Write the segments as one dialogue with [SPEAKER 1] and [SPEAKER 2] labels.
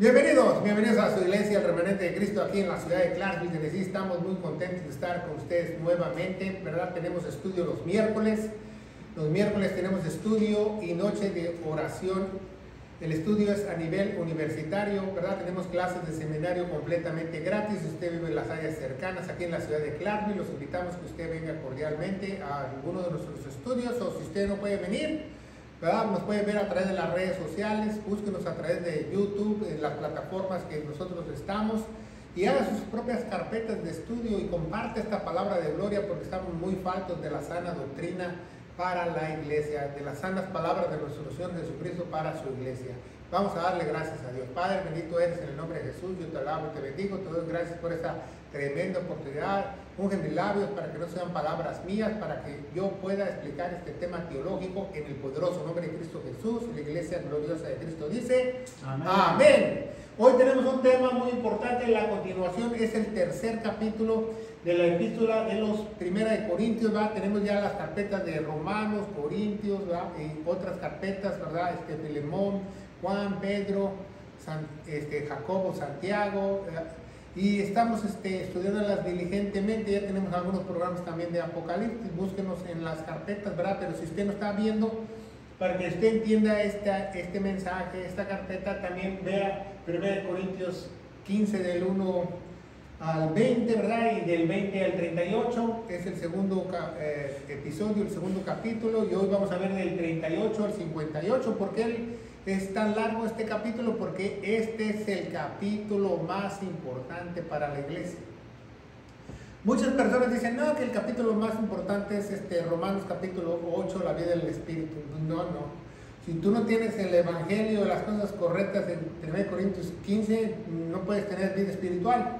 [SPEAKER 1] Bienvenidos, bienvenidos a su iglesia, el remanente de Cristo aquí en la ciudad de Clarksville, Tennessee. Estamos muy contentos de estar con ustedes nuevamente, ¿verdad? Tenemos estudio los miércoles. Los miércoles tenemos estudio y noche de oración. El estudio es a nivel universitario, ¿verdad? Tenemos clases de seminario completamente gratis. Si usted vive en las áreas cercanas, aquí en la ciudad de Clarksville, los invitamos que usted venga cordialmente a alguno de nuestros estudios o si usted no puede venir, Nos puede ver a través de las redes sociales, búsquenos a través de YouTube, en las plataformas que nosotros estamos y haga sus propias carpetas de estudio y comparte esta palabra de gloria porque estamos muy faltos de la sana doctrina para la iglesia, de las sanas palabras de nuestro Señor Jesucristo para su iglesia. Vamos a darle gracias a Dios. Padre, bendito eres en el nombre de Jesús. Yo te alabo y te bendigo. Te doy gracias por esta tremenda oportunidad. Unge mis labios para que no sean palabras mías, para que yo pueda explicar este tema teológico en el poderoso nombre de Cristo Jesús. La iglesia gloriosa de Cristo dice, amén. amén. Hoy tenemos un tema muy importante. La continuación es el tercer capítulo de la epístola de los Primera de Corintios, ¿verdad? Tenemos ya las carpetas de Romanos, Corintios, ¿verdad? Y otras carpetas, ¿verdad? Este, Filemón, Juan, Pedro, este, Jacobo, Santiago, y estamos este, estudiándolas diligentemente, ya tenemos algunos programas también de Apocalipsis, búsquenos en las carpetas, ¿verdad? Pero si usted no está viendo, para que usted entienda esta, este mensaje, esta carpeta, también vea 1 Corintios 15 del 1 al 20, ¿verdad? Y del 20 al 38 es el segundo eh, episodio, el segundo capítulo, y hoy vamos a ver del 38 al 58, porque él es tan largo este capítulo? Porque este es el capítulo más importante para la iglesia. Muchas personas dicen, no, que el capítulo más importante es este Romanos capítulo 8, la vida del Espíritu. No, no. Si tú no tienes el Evangelio, las cosas correctas en 1 Corintios 15, no puedes tener vida espiritual.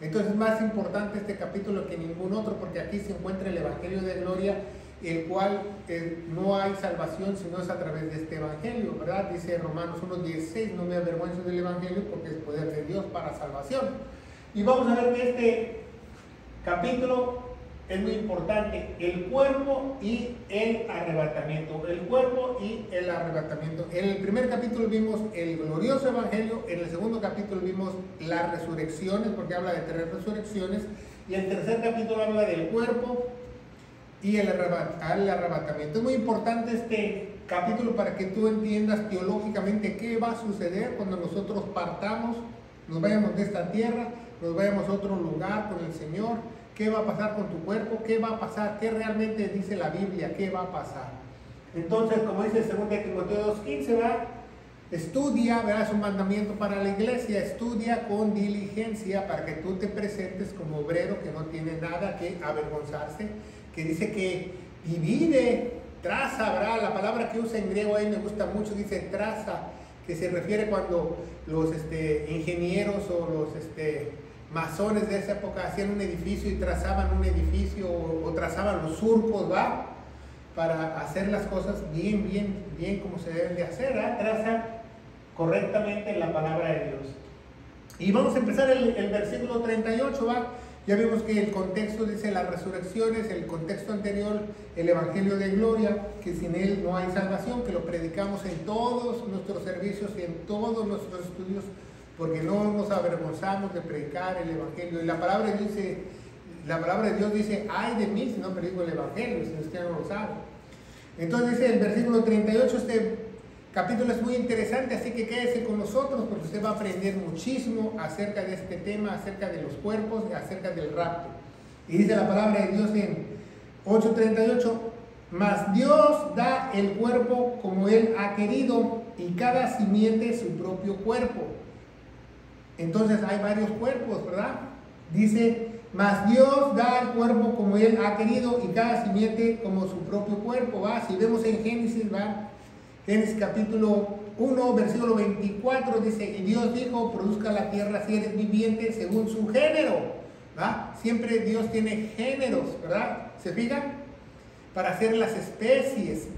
[SPEAKER 1] Entonces es más importante este capítulo que ningún otro porque aquí se encuentra el Evangelio de Gloria, el cual eh, no hay salvación si no es a través de este Evangelio, ¿verdad? Dice Romanos 1.16, no me avergüenzo del Evangelio porque es poder de Dios para salvación. Y vamos a ver que este capítulo es muy importante, el cuerpo y el arrebatamiento, el cuerpo y el arrebatamiento. En el primer capítulo vimos el glorioso evangelio, en el segundo capítulo vimos las resurrecciones, porque habla de tres resurrecciones, y el tercer capítulo habla del cuerpo y el, arrebatamiento. Es muy importante este capítulo para que tú entiendas teológicamente qué va a suceder cuando nosotros partamos, nos vayamos de esta tierra, nos vayamos a otro lugar con el Señor ¿Qué va a pasar con tu cuerpo? ¿Qué va a pasar? ¿Qué realmente dice la Biblia? ¿Qué va a pasar? Entonces, como dice 2 Timoteo 2.15, ¿verdad? Estudia, ¿verdad? Es un mandamiento para la iglesia. Estudia con diligencia para que tú te presentes como obrero que no tiene nada que avergonzarse, que dice que divide, traza, ¿verdad? La palabra que usa en griego ahí me gusta mucho, dice traza, que se refiere cuando los este, ingenieros o los... Este, masones de esa época hacían un edificio y trazaban un edificio o, trazaban los surcos, ¿va? Para hacer las cosas bien, bien, bien como se deben de hacer, ¿va? Trazan correctamente la palabra de Dios. Y vamos a empezar el, el versículo 38, ¿va? Ya vimos que el contexto dice las resurrecciones, el contexto anterior, el Evangelio de Gloria, que sin él no hay salvación, que lo predicamos en todos nuestros servicios y en todos nuestros estudios porque no nos avergonzamos de predicar el Evangelio. Y la palabra dice, la palabra de Dios dice, ay de mí si no predico el Evangelio, si usted no lo sabe. Entonces dice el versículo 38, este capítulo es muy interesante, así que quédese con nosotros porque usted va a aprender muchísimo acerca de este tema, acerca de los cuerpos acerca del rapto. Y dice la palabra de Dios en 8.38, mas Dios da el cuerpo como Él ha querido y cada simiente su propio cuerpo. Entonces hay varios cuerpos, ¿verdad? Dice, mas Dios da el cuerpo como Él ha querido y cada simiente como su propio cuerpo, ¿va? Si vemos en Génesis, ¿va? Génesis capítulo 1, versículo 24, dice, y Dios dijo, produzca la tierra seres vivientes según su género, ¿va? Siempre Dios tiene géneros, ¿verdad? ¿Se fijan? Para hacer las especies.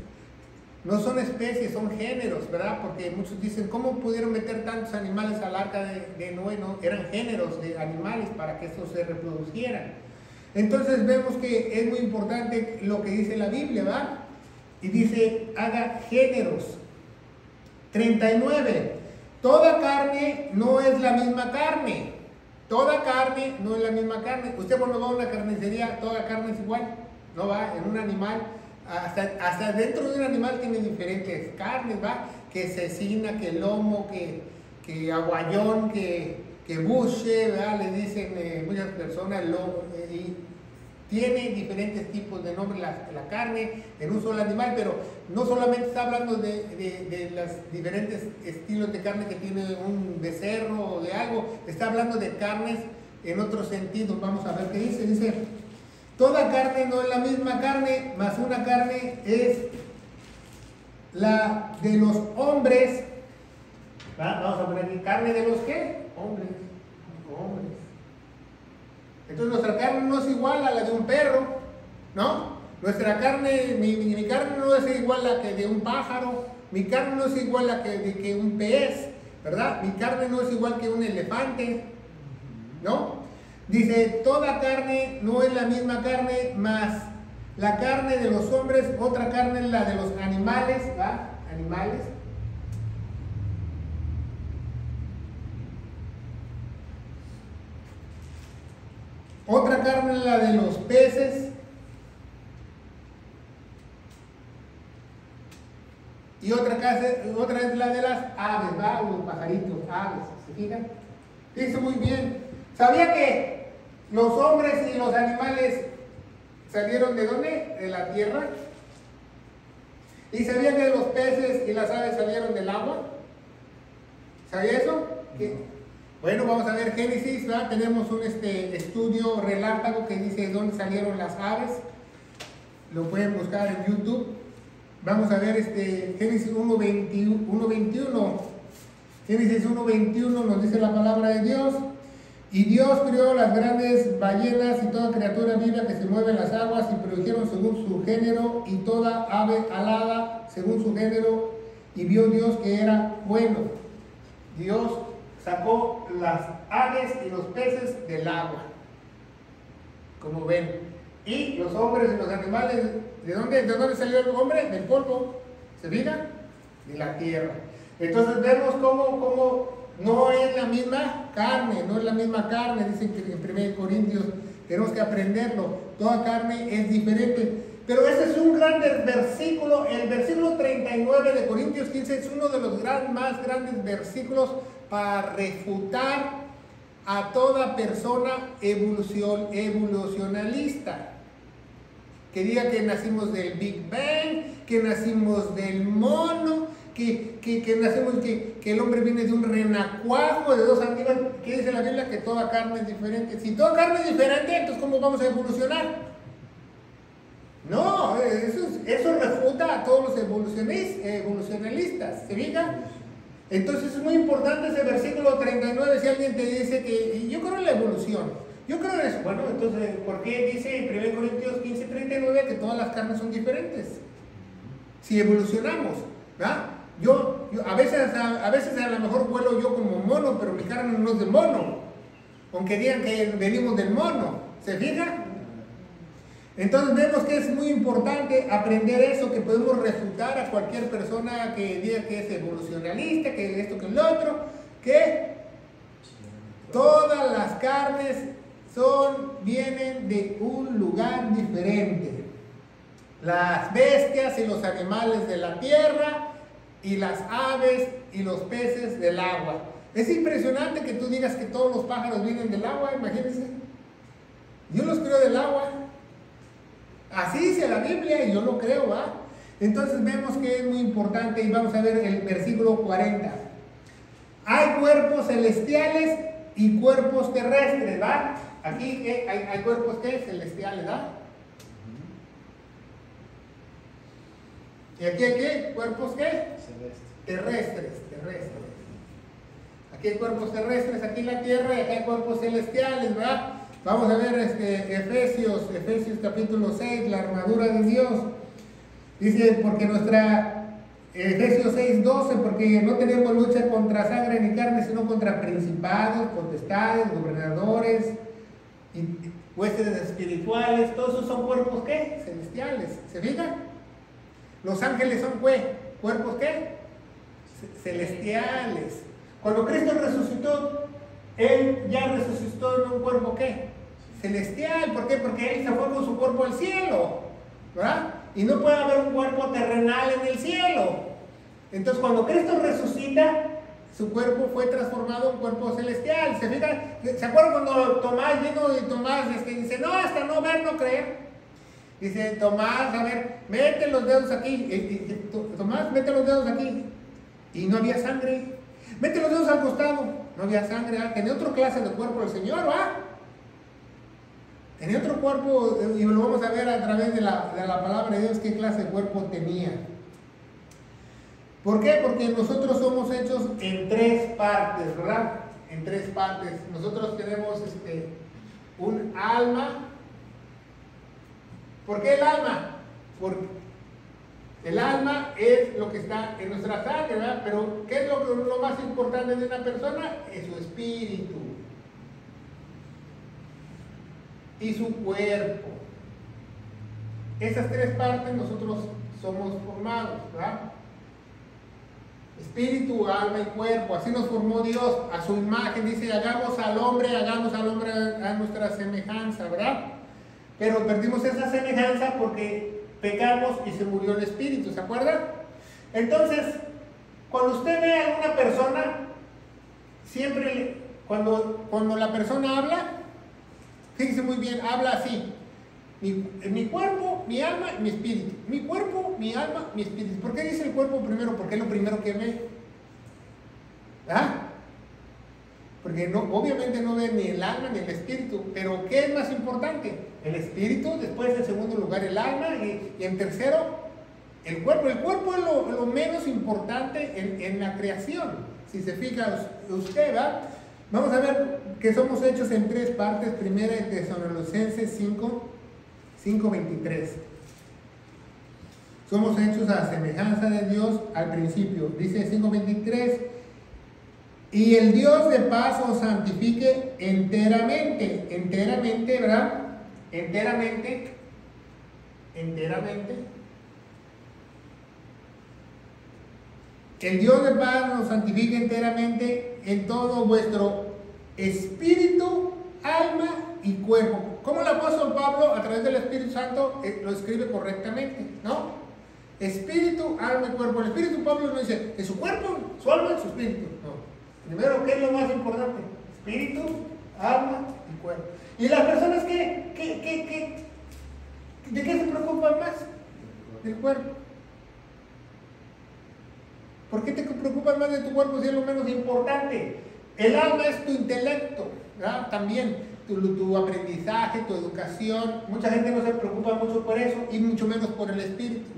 [SPEAKER 1] No son especies, son géneros, ¿verdad? Porque muchos dicen, ¿cómo pudieron meter tantos animales al arca de, Noé? No, eran géneros de animales para que estos se reproducieran. Entonces vemos que es muy importante lo que dice la Biblia, ¿verdad? Y dice, haga géneros. 39. Toda carne no es la misma carne. Toda carne no es la misma carne. Usted cuando va a una carnicería, toda carne es igual. No va en un animal. Hasta, hasta dentro de un animal tiene diferentes carnes, ¿va? Que cecina, que lomo, que, que aguayón, que, que buche, ¿verdad? Le dicen eh, muchas personas, eh, y tiene diferentes tipos de nombres la, carne en un solo animal, pero no solamente está hablando de, de, de, los diferentes estilos de carne que tiene un becerro o de algo, está hablando de carnes en otros sentidos. Vamos a ver qué dice. Dice, toda carne no es la misma carne, más una carne es la de los hombres. Vamos a poner aquí, carne de los qué? Hombres. Hombres. Entonces nuestra carne no es igual a la de un perro, ¿no? Nuestra carne, mi, carne no es igual a la que de un pájaro, mi carne no es igual a la que de que un pez, ¿verdad? Mi carne no es igual que un elefante, ¿no? Dice, toda carne no es la misma carne, más la carne de los hombres, otra carne es la de los animales, ¿va? Animales. Otra carne es la de los peces. Y otra, otra es la de las aves, ¿va? Los pajaritos, aves, ¿se fijan? Dice muy bien. ¿Sabía que los hombres y los animales salieron de dónde? De la tierra. ¿Y sabía que los peces y las aves salieron del agua? ¿Sabía eso? Bueno, vamos a ver Génesis, tenemos un este, estudio relámpago que dice dónde salieron las aves. Lo pueden buscar en YouTube. Vamos a ver este, Génesis 1.21. Génesis 1.21 nos dice la palabra de Dios. Y Dios crió las grandes ballenas y toda criatura viva que se mueve en las aguas y produjeron según su género y toda ave alada según su género. Y vio Dios que era bueno. Dios sacó las aves y los peces del agua. Como ven. Y los hombres y los animales, ¿de dónde, de salió el hombre? Del polvo. ¿Se fija? De la tierra. Entonces vemos cómo, cómo no es la misma carne, no es la misma carne, dicen que en 1 Corintios tenemos que aprenderlo. Toda carne es diferente. Pero ese es un gran versículo, el versículo 39 de Corintios 15 es uno de los más grandes versículos para refutar a toda persona evolución, evolucionalista. Que diga que nacimos del Big Bang, que nacimos del mono, que, que, que nacemos, que, que, el hombre viene de un renacuajo, de dos animales. ¿Qué dice la Biblia? Que toda carne es diferente. Si toda carne es diferente, entonces ¿cómo vamos a evolucionar? No, eso, eso refuta a todos los evolucionalistas. ¿Se fijan? Entonces es muy importante ese versículo 39 si alguien te dice que yo creo en la evolución. Yo creo en eso. Bueno, entonces, ¿por qué dice en 1 Corintios 15, 39 que todas las carnes son diferentes? Si evolucionamos, ¿verdad? Yo, a, veces, a, veces a lo mejor vuelo yo como mono, pero mi carne no es de mono. Aunque digan que venimos del mono. ¿Se fija? Entonces vemos que es muy importante aprender eso, que podemos refutar a cualquier persona que diga que es evolucionalista, que esto, que lo otro, que todas las carnes son, vienen de un lugar diferente. Las bestias y los animales de la tierra y las aves y los peces del agua. Es impresionante que tú digas que todos los pájaros vienen del agua, imagínense. Yo los creo del agua. Así dice la Biblia y yo lo creo, ¿va? Entonces vemos que es muy importante y vamos a ver el versículo 40. Hay cuerpos celestiales y cuerpos terrestres, ¿va? Aquí hay, hay cuerpos ¿qué? celestiales, ¿va? ¿Y aquí hay qué? ¿Cuerpos qué? Terrestres, terrestres. Aquí hay cuerpos terrestres, aquí en la tierra y aquí hay cuerpos celestiales, ¿verdad? Vamos a ver este, Efesios, Efesios capítulo 6, la armadura de Dios. Dice, porque nuestra, Efesios 6, 12, porque no tenemos lucha contra sangre ni carne, sino contra principados, potestades, gobernadores, y huestes espirituales, todos esos son cuerpos ¿qué? Celestiales. ¿Se fijan? Los ángeles son cuerpos ¿qué? Celestiales. Cuando Cristo resucitó, Él ya resucitó en un cuerpo ¿qué? Celestial. ¿Por qué? Porque Él se fue con su cuerpo al cielo. ¿Verdad? Y no puede haber un cuerpo terrenal en el cielo. Entonces cuando Cristo resucita, su cuerpo fue transformado en cuerpo celestial. ¿Se fijan? ¿Se acuerdan cuando Tomás vino y Tomás este, dice, no, hasta no ver, no creer? Dice, Tomás, a ver, mete los dedos aquí. Tomás, mete los dedos aquí. Y no había sangre. Mete los dedos al costado. No había sangre. Ah, tenía otra clase de cuerpo el Señor, ¿va? Tenía otro cuerpo, y lo vamos a ver a través de la, de la palabra de Dios, qué clase de cuerpo tenía. ¿Por qué? Porque nosotros somos hechos en tres partes, ¿verdad? En tres partes. Nosotros tenemos este, un alma. ¿Por qué el alma? Porque el alma es lo que está en nuestra sangre, ¿verdad? Pero ¿qué es lo, lo más importante de una persona? Es su espíritu y su cuerpo. Esas tres partes nosotros somos formados, espíritu, alma y cuerpo. Así nos formó Dios a su imagen. Dice, hagamos al hombre, hagamos al hombre a nuestra semejanza, ¿verdad? Pero perdimos esa semejanza porque pecamos y se murió el espíritu, ¿se acuerdan? Entonces, cuando usted ve a una persona, siempre cuando, cuando la persona habla, fíjese muy bien, habla así. Mi, cuerpo, mi alma mi espíritu. Mi cuerpo, mi alma, mi espíritu. ¿Por qué dice el cuerpo primero? Porque es lo primero que ve. ¿Ah? Porque no, obviamente no ve ni el alma ni el espíritu. Pero ¿qué es más importante? El espíritu, después en segundo lugar el alma y, en tercero el cuerpo. El cuerpo es lo, menos importante en, en, la creación. Si se fija usted, ¿va? Vamos a ver que somos hechos en tres partes. Primera de Tesalonicenses 5, 5.23. Somos hechos a semejanza de Dios al principio. Dice 5.23. Y el Dios de paz os santifique enteramente. Enteramente, ¿verdad? Enteramente. Enteramente. El Dios de paz nos santifique enteramente en todo vuestro espíritu, alma y cuerpo ¿Cómo el apóstol Pablo, a través del Espíritu Santo, eh, lo escribe correctamente? ¿No? Espíritu, alma y cuerpo. El Espíritu Pablo no dice, es su cuerpo, su alma y su espíritu. No. Primero, ¿qué es lo más importante? Espíritu, alma y cuerpo. ¿Y las personas qué? ¿Qué, qué, qué? ¿De qué se preocupan más? Del cuerpo. ¿Por qué te preocupas más de tu cuerpo si es lo menos importante? El alma es tu intelecto. También tu, aprendizaje, tu educación. Mucha gente no se preocupa mucho por eso y mucho menos por el espíritu.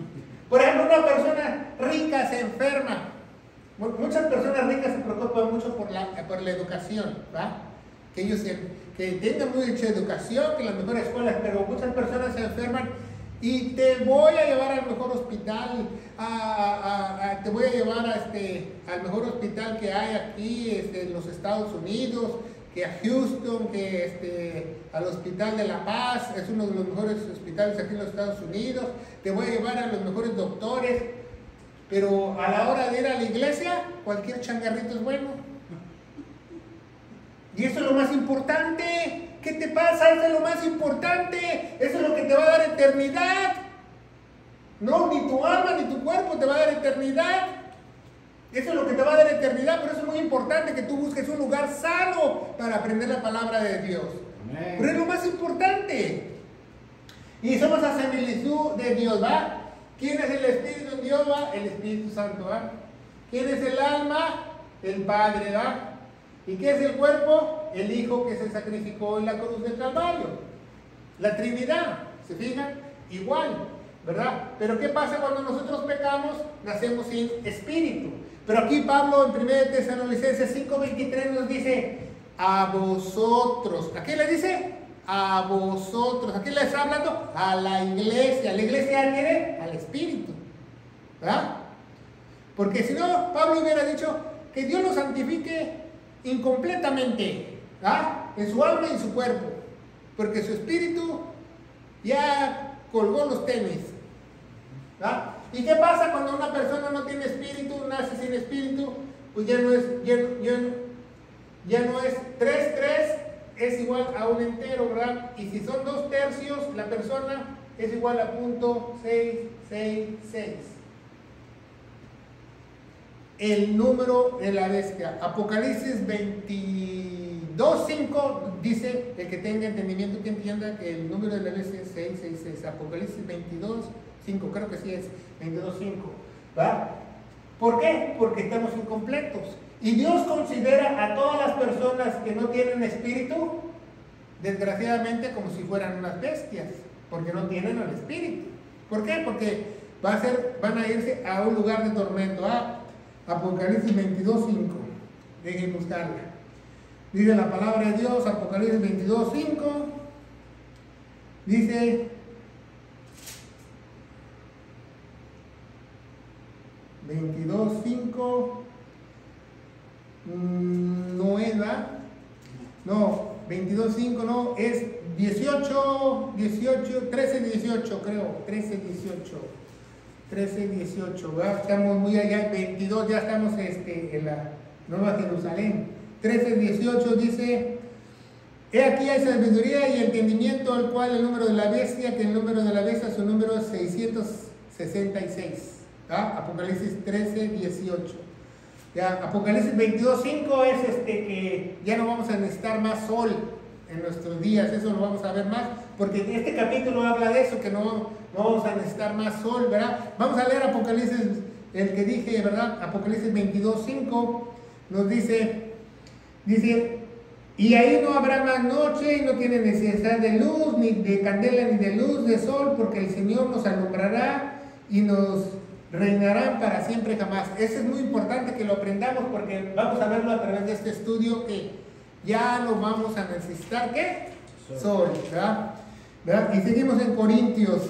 [SPEAKER 1] Por ejemplo, una persona rica se enferma. Muchas personas ricas se preocupan mucho por la, por la educación. Que ellos que tengan mucha educación, que las mejores escuelas, pero muchas personas se enferman y te voy a llevar al mejor hospital, te voy a llevar este, al mejor hospital que hay aquí este, en los Estados Unidos, que a Houston, que este, al Hospital de la Paz, es uno de los mejores hospitales aquí en los Estados Unidos, te voy a llevar a los mejores doctores, pero a la hora de ir a la iglesia, cualquier changarrito es bueno. Y eso es lo más importante. ¿Qué te pasa? Eso es lo más importante. Eso es lo que te va a dar eternidad. No, ni tu alma ni tu cuerpo te va a dar eternidad. Eso es lo que te va a dar eternidad, pero eso es muy importante que tú busques un lugar sano para aprender la palabra de Dios. Pero es lo más importante. Y somos a similitud de Dios, ¿va? ¿Quién es el Espíritu de Dios, va? El Espíritu Santo, ¿va? ¿Quién es el alma? El Padre, ¿va? ¿Y qué es el cuerpo? El Hijo que se sacrificó en la cruz del Calvario. La Trinidad, ¿se fijan? Igual, ¿verdad? Pero ¿qué pasa cuando nosotros pecamos? Nacemos sin espíritu. Pero aquí Pablo en 1 Tesalonicenses 5:23 nos dice, a vosotros. ¿A quién le dice? A vosotros. ¿A quién le está hablando? A la iglesia. ¿La iglesia quiere? Al Espíritu. ¿Verdad? Porque si no, Pablo hubiera dicho que Dios lo santifique incompletamente. ¿Verdad? En su alma y en su cuerpo. Porque su espíritu ya colgó los tenis. ¿verdad? ¿Y qué pasa cuando una persona no tiene espíritu, nace sin espíritu? pues ya no es, ya, ya, ya no es 3, 3 es igual a un entero. Y si son dos tercios, la persona es igual a punto 6, 6, 6. El número de la bestia. Apocalipsis 22, 5 dice, el que tenga entendimiento que entienda que el número de la bestia es 6, 6, 6. Apocalipsis 22, 5, creo que sí es 22, 5. ¿Va? ¿Por qué? Porque estamos incompletos. Y Dios considera a todas las personas que no tienen espíritu, desgraciadamente, como si fueran unas bestias, porque no tienen el espíritu. ¿Por qué? Porque va a ser, van a irse a un lugar de tormento. Ah, Apocalipsis 22, 5. Dejen buscarla. Dice la palabra de Dios, Apocalipsis 22, 5. Dice, 22, 5. Mm, no es. No, 22, 5 no, es 18, 18, 13, 18 creo, 13, 18. 13, 18, ¿verdad? Estamos muy allá, 22 ya estamos este, en la Nueva Jerusalén. 13, 18 dice, he aquí hay sabiduría y entendimiento, al cual el número de la bestia, que el número de la bestia su número es 666. Apocalipsis 13, 18. Ya, Apocalipsis 22, 5 es este que ya no vamos a necesitar más sol en nuestros días, eso lo vamos a ver más, porque este capítulo habla de eso, que no, no vamos a necesitar más sol, ¿verdad? Vamos a leer Apocalipsis, el que dije, ¿verdad? Apocalipsis 22, 5 nos dice, dice, y ahí no habrá más noche y no tiene necesidad de luz, ni de candela, ni de luz de sol, porque el Señor nos alumbrará y nos reinarán para siempre jamás. Eso es muy importante que lo aprendamos porque vamos a verlo a través de este estudio que ya no vamos a necesitar, ¿qué? Sol, ¿verdad? Y seguimos en Corintios.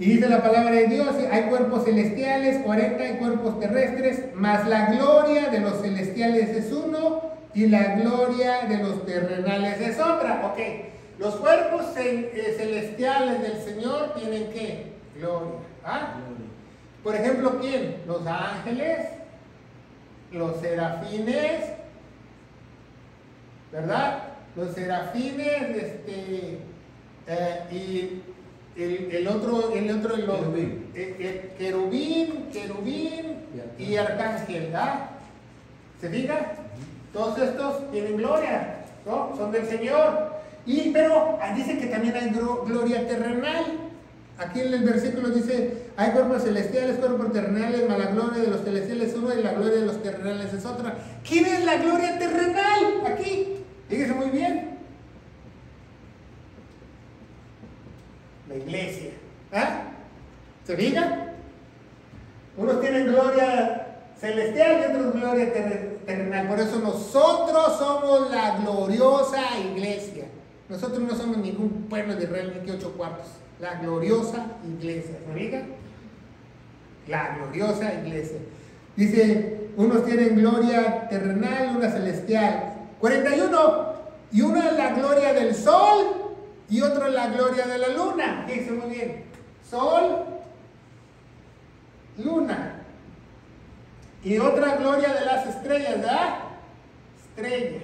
[SPEAKER 1] Y dice la palabra de Dios, hay cuerpos celestiales, 40 hay cuerpos terrestres, más la gloria de los celestiales es uno y la gloria de los terrenales es otra. Ok, los cuerpos eh, celestiales del Señor tienen qué? Gloria. ¿Ah? Por ejemplo, ¿quién? Los ángeles, los serafines, ¿verdad? Los serafines, este, eh, y el, otro, el otro, el, querubín. El, querubín, querubín y arcángel, ¿verdad? ¿Se fija? Todos estos tienen gloria, ¿no? Son del Señor. Y, pero ah, dice que también hay gloria terrenal. Aquí en el versículo dice, hay cuerpos celestiales, cuerpos terrenales, mas la gloria de los celestiales es uno y la gloria de los terrenales es otra. ¿Quién es la gloria terrenal? Aquí. Fíjese muy bien. La iglesia. ¿Ah? ¿Se fija? Unos tienen gloria celestial y otros gloria terrenal. Por eso nosotros somos la gloriosa iglesia. Nosotros no somos ningún pueblo de Israel ni que ocho cuartos la gloriosa iglesia. ¿Se La gloriosa iglesia. Dice, unos tienen gloria terrenal, una celestial. 41. Y una es la gloria del sol y otra es la gloria de la luna. Fíjense muy bien. Sol, luna. Y otra gloria de las estrellas, ¿verdad? Estrella.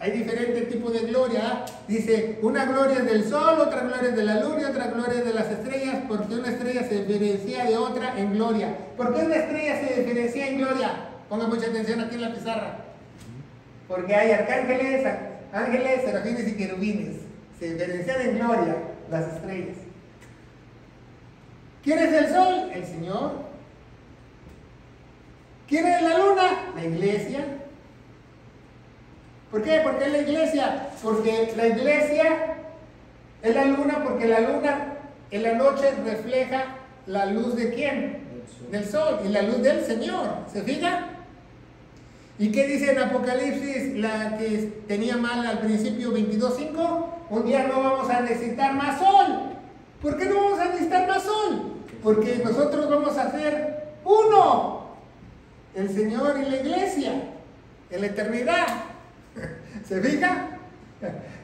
[SPEAKER 1] Hay diferentes tipos de gloria. Dice, una gloria es del sol, otra gloria es de la luna, otra gloria es de las estrellas, porque una estrella se diferencia de otra en gloria. ¿Por qué una estrella se diferencia en gloria? Pongan mucha atención aquí en la pizarra. Porque hay arcángeles, ángeles, serafines y querubines. Se diferencian en gloria las estrellas. ¿Quién es el sol? El Señor. ¿Quién es la luna? La iglesia. ¿Por qué? Porque es la iglesia. Porque la iglesia es la luna, porque la luna en la noche refleja la luz de quién? Del sol. y la luz del Señor. ¿Se fija? ¿Y qué dice en Apocalipsis la que tenía mal al principio 22.5? Un día no vamos a necesitar más sol. ¿Por qué no vamos a necesitar más sol? Porque nosotros vamos a ser uno. El Señor y la iglesia. En la eternidad. ¿Se fija?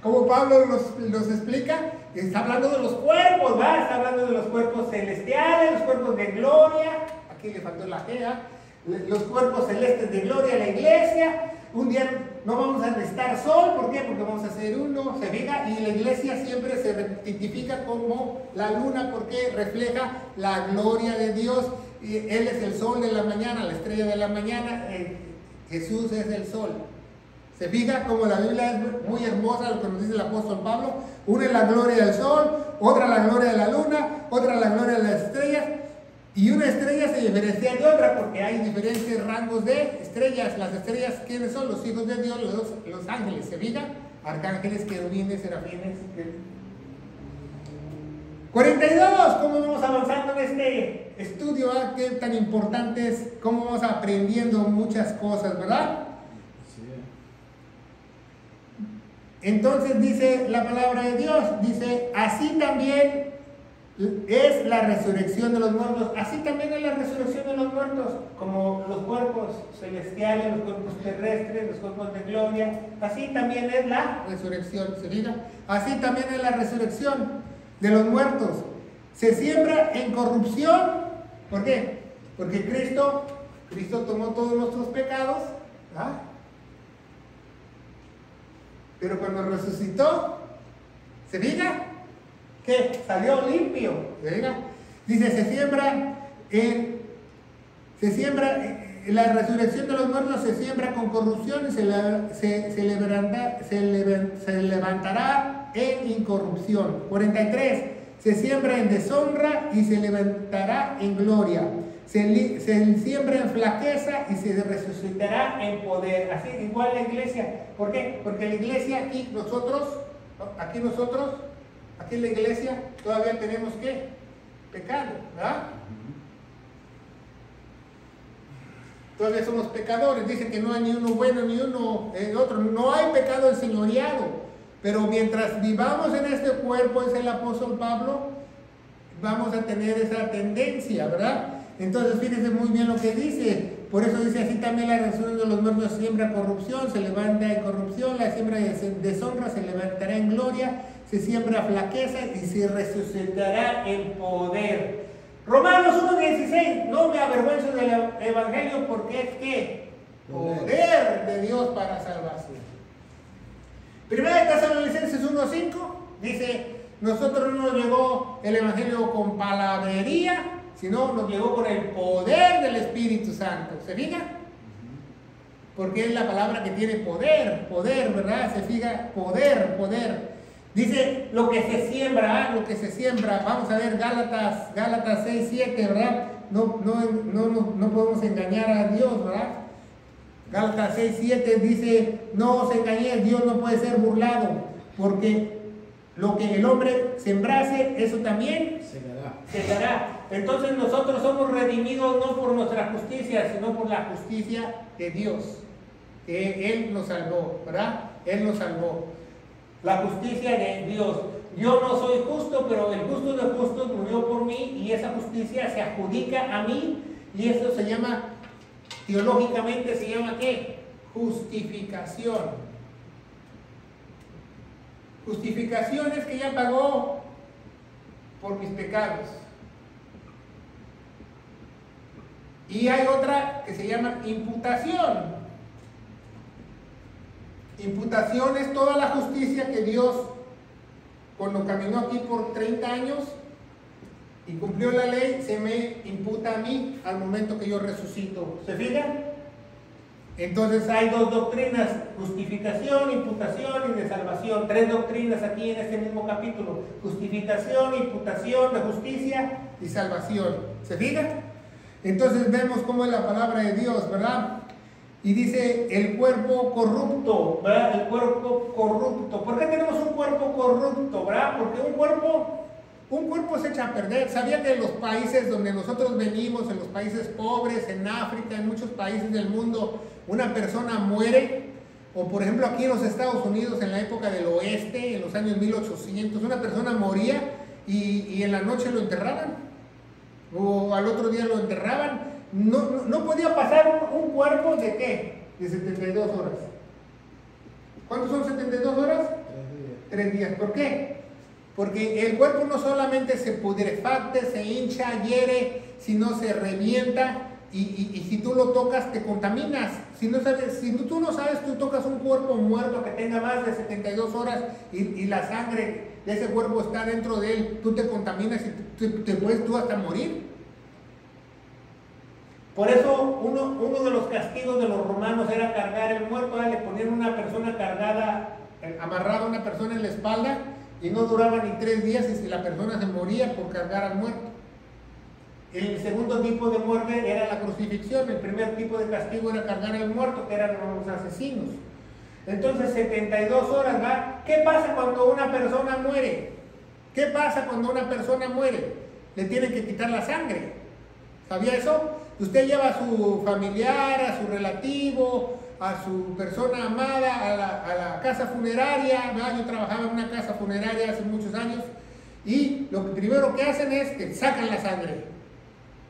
[SPEAKER 1] Como Pablo nos, explica, está hablando de los cuerpos, ¿va? Está hablando de los cuerpos celestiales, los cuerpos de gloria. Aquí le faltó la G, los cuerpos celestes de gloria, la iglesia. Un día no vamos a necesitar sol, ¿por qué? Porque vamos a hacer uno, se fija, y la iglesia siempre se identifica como la luna porque refleja la gloria de Dios. Y él es el sol de la mañana, la estrella de la mañana, eh, Jesús es el sol. Se fija como la Biblia es muy hermosa, lo que nos dice el apóstol Pablo. Una es la gloria del sol, otra la gloria de la luna, otra la gloria de las estrellas. Y una estrella se diferencia de otra porque hay diferentes rangos de estrellas. Las estrellas, ¿quiénes son? Los hijos de Dios, los, ángeles. ¿Se fija? Arcángeles, querubines, serafines. 42, ¿cómo vamos avanzando en este estudio? Ah, ¿Qué tan importante es? ¿Cómo vamos aprendiendo muchas cosas, verdad? Entonces dice la palabra de Dios, dice, así también es la resurrección de los muertos, así también es la resurrección de los muertos, como los cuerpos celestiales, los cuerpos terrestres, los cuerpos de gloria, así también es la resurrección, ¿se diga? Así también es la resurrección de los muertos. Se siembra en corrupción, ¿por qué? Porque Cristo, Cristo tomó todos nuestros pecados, ¿ah? Pero cuando resucitó, ¿se diga? Salió limpio. Dice, se siembra en, se siembra la resurrección de los muertos se siembra con corrupción y se, se, levantará en incorrupción. 43. Se siembra en deshonra y se levantará en gloria. Se, se, siembra en flaqueza y se resucitará en poder. Así igual la iglesia. ¿Por qué? Porque la iglesia aquí nosotros, aquí nosotros Aquí en la iglesia todavía tenemos que pecado, ¿verdad? Todavía somos pecadores. Dicen que no hay ni uno bueno ni uno el otro. No hay pecado enseñoreado. Pero mientras vivamos en este cuerpo, es el apóstol Pablo, vamos a tener esa tendencia, ¿verdad? Entonces fíjense muy bien lo que dice. Por eso dice así también la resurrección de los muertos siembra corrupción, se levanta en corrupción, la siembra de deshonra se levantará en gloria se siembra flaqueza y se resucitará en poder. Romanos 1.16, no me avergüenzo del Evangelio porque es que poder de Dios para salvación. Primera de Tesalonicenses 1.5 dice, nosotros no nos llegó el Evangelio con palabrería, sino nos llegó con el poder del Espíritu Santo. ¿Se fija? Porque es la palabra que tiene poder, poder, ¿verdad? Se fija, poder, poder. Dice lo que se siembra, ¿ah? lo que se siembra. Vamos a ver Gálatas, Gálatas 6, 7, ¿verdad? No, no, no, no, podemos engañar a Dios, ¿verdad? Gálatas 6, 7 dice, no os engañéis, Dios no puede ser burlado, porque lo que el hombre sembrase, eso también se dará. Entonces nosotros somos redimidos no por nuestra justicia, sino por la justicia de Dios, que Él nos salvó, ¿verdad? Él nos salvó la justicia de Dios. Yo no soy justo, pero el justo de justos murió por mí y esa justicia se adjudica a mí y eso se llama, teológicamente se llama qué? Justificación. Justificación es que ya pagó por mis pecados. Y hay otra que se llama imputación. Imputación es toda la justicia que Dios, cuando caminó aquí por 30 años y cumplió la ley, se me imputa a mí al momento que yo resucito. ¿Se fijan? Entonces hay dos doctrinas, justificación, imputación y de salvación. Tres doctrinas aquí en este mismo capítulo. Justificación, imputación de justicia y salvación. ¿Se fijan? Entonces vemos cómo es la palabra de Dios, ¿verdad? Y dice el cuerpo corrupto, ¿verdad? El cuerpo corrupto. ¿Por qué tenemos un cuerpo corrupto, verdad? Porque un cuerpo, un cuerpo se echa a perder. ¿Sabía que en los países donde nosotros venimos, en los países pobres, en África, en muchos países del mundo, una persona muere? O por ejemplo aquí en los Estados Unidos, en la época del oeste, en los años 1800, una persona moría y, y en la noche lo enterraban. O al otro día lo enterraban no, no podía pasar un, cuerpo de qué? De 72 horas. ¿Cuántos son 72 horas? Tres días. ¿Por qué? Porque el cuerpo no solamente se pudrefacte, se hincha, hiere, sino se revienta y, si tú lo tocas te contaminas. Si, no sabes, si tú no sabes, tú tocas un cuerpo muerto que tenga más de 72 horas y, la sangre de ese cuerpo está dentro de él, tú te contaminas y te, puedes tú hasta morir. Por eso uno, uno, de los castigos de los romanos era cargar el muerto, le ponían una persona cargada, eh, amarrada a una persona en la espalda y no duraba ni tres días y si la persona se moría por cargar al muerto. El segundo tipo de muerte era la crucifixión, el primer tipo de castigo era cargar al muerto, que eran los asesinos. Entonces, 72 horas, ¿va? ¿Qué pasa cuando una persona muere? ¿Qué pasa cuando una persona muere? Le tienen que quitar la sangre. ¿Sabía eso? Usted lleva a su familiar, a su relativo, a su persona amada a la, casa funeraria. Yo trabajaba en una casa funeraria hace muchos años y lo primero que hacen es que sacan la sangre.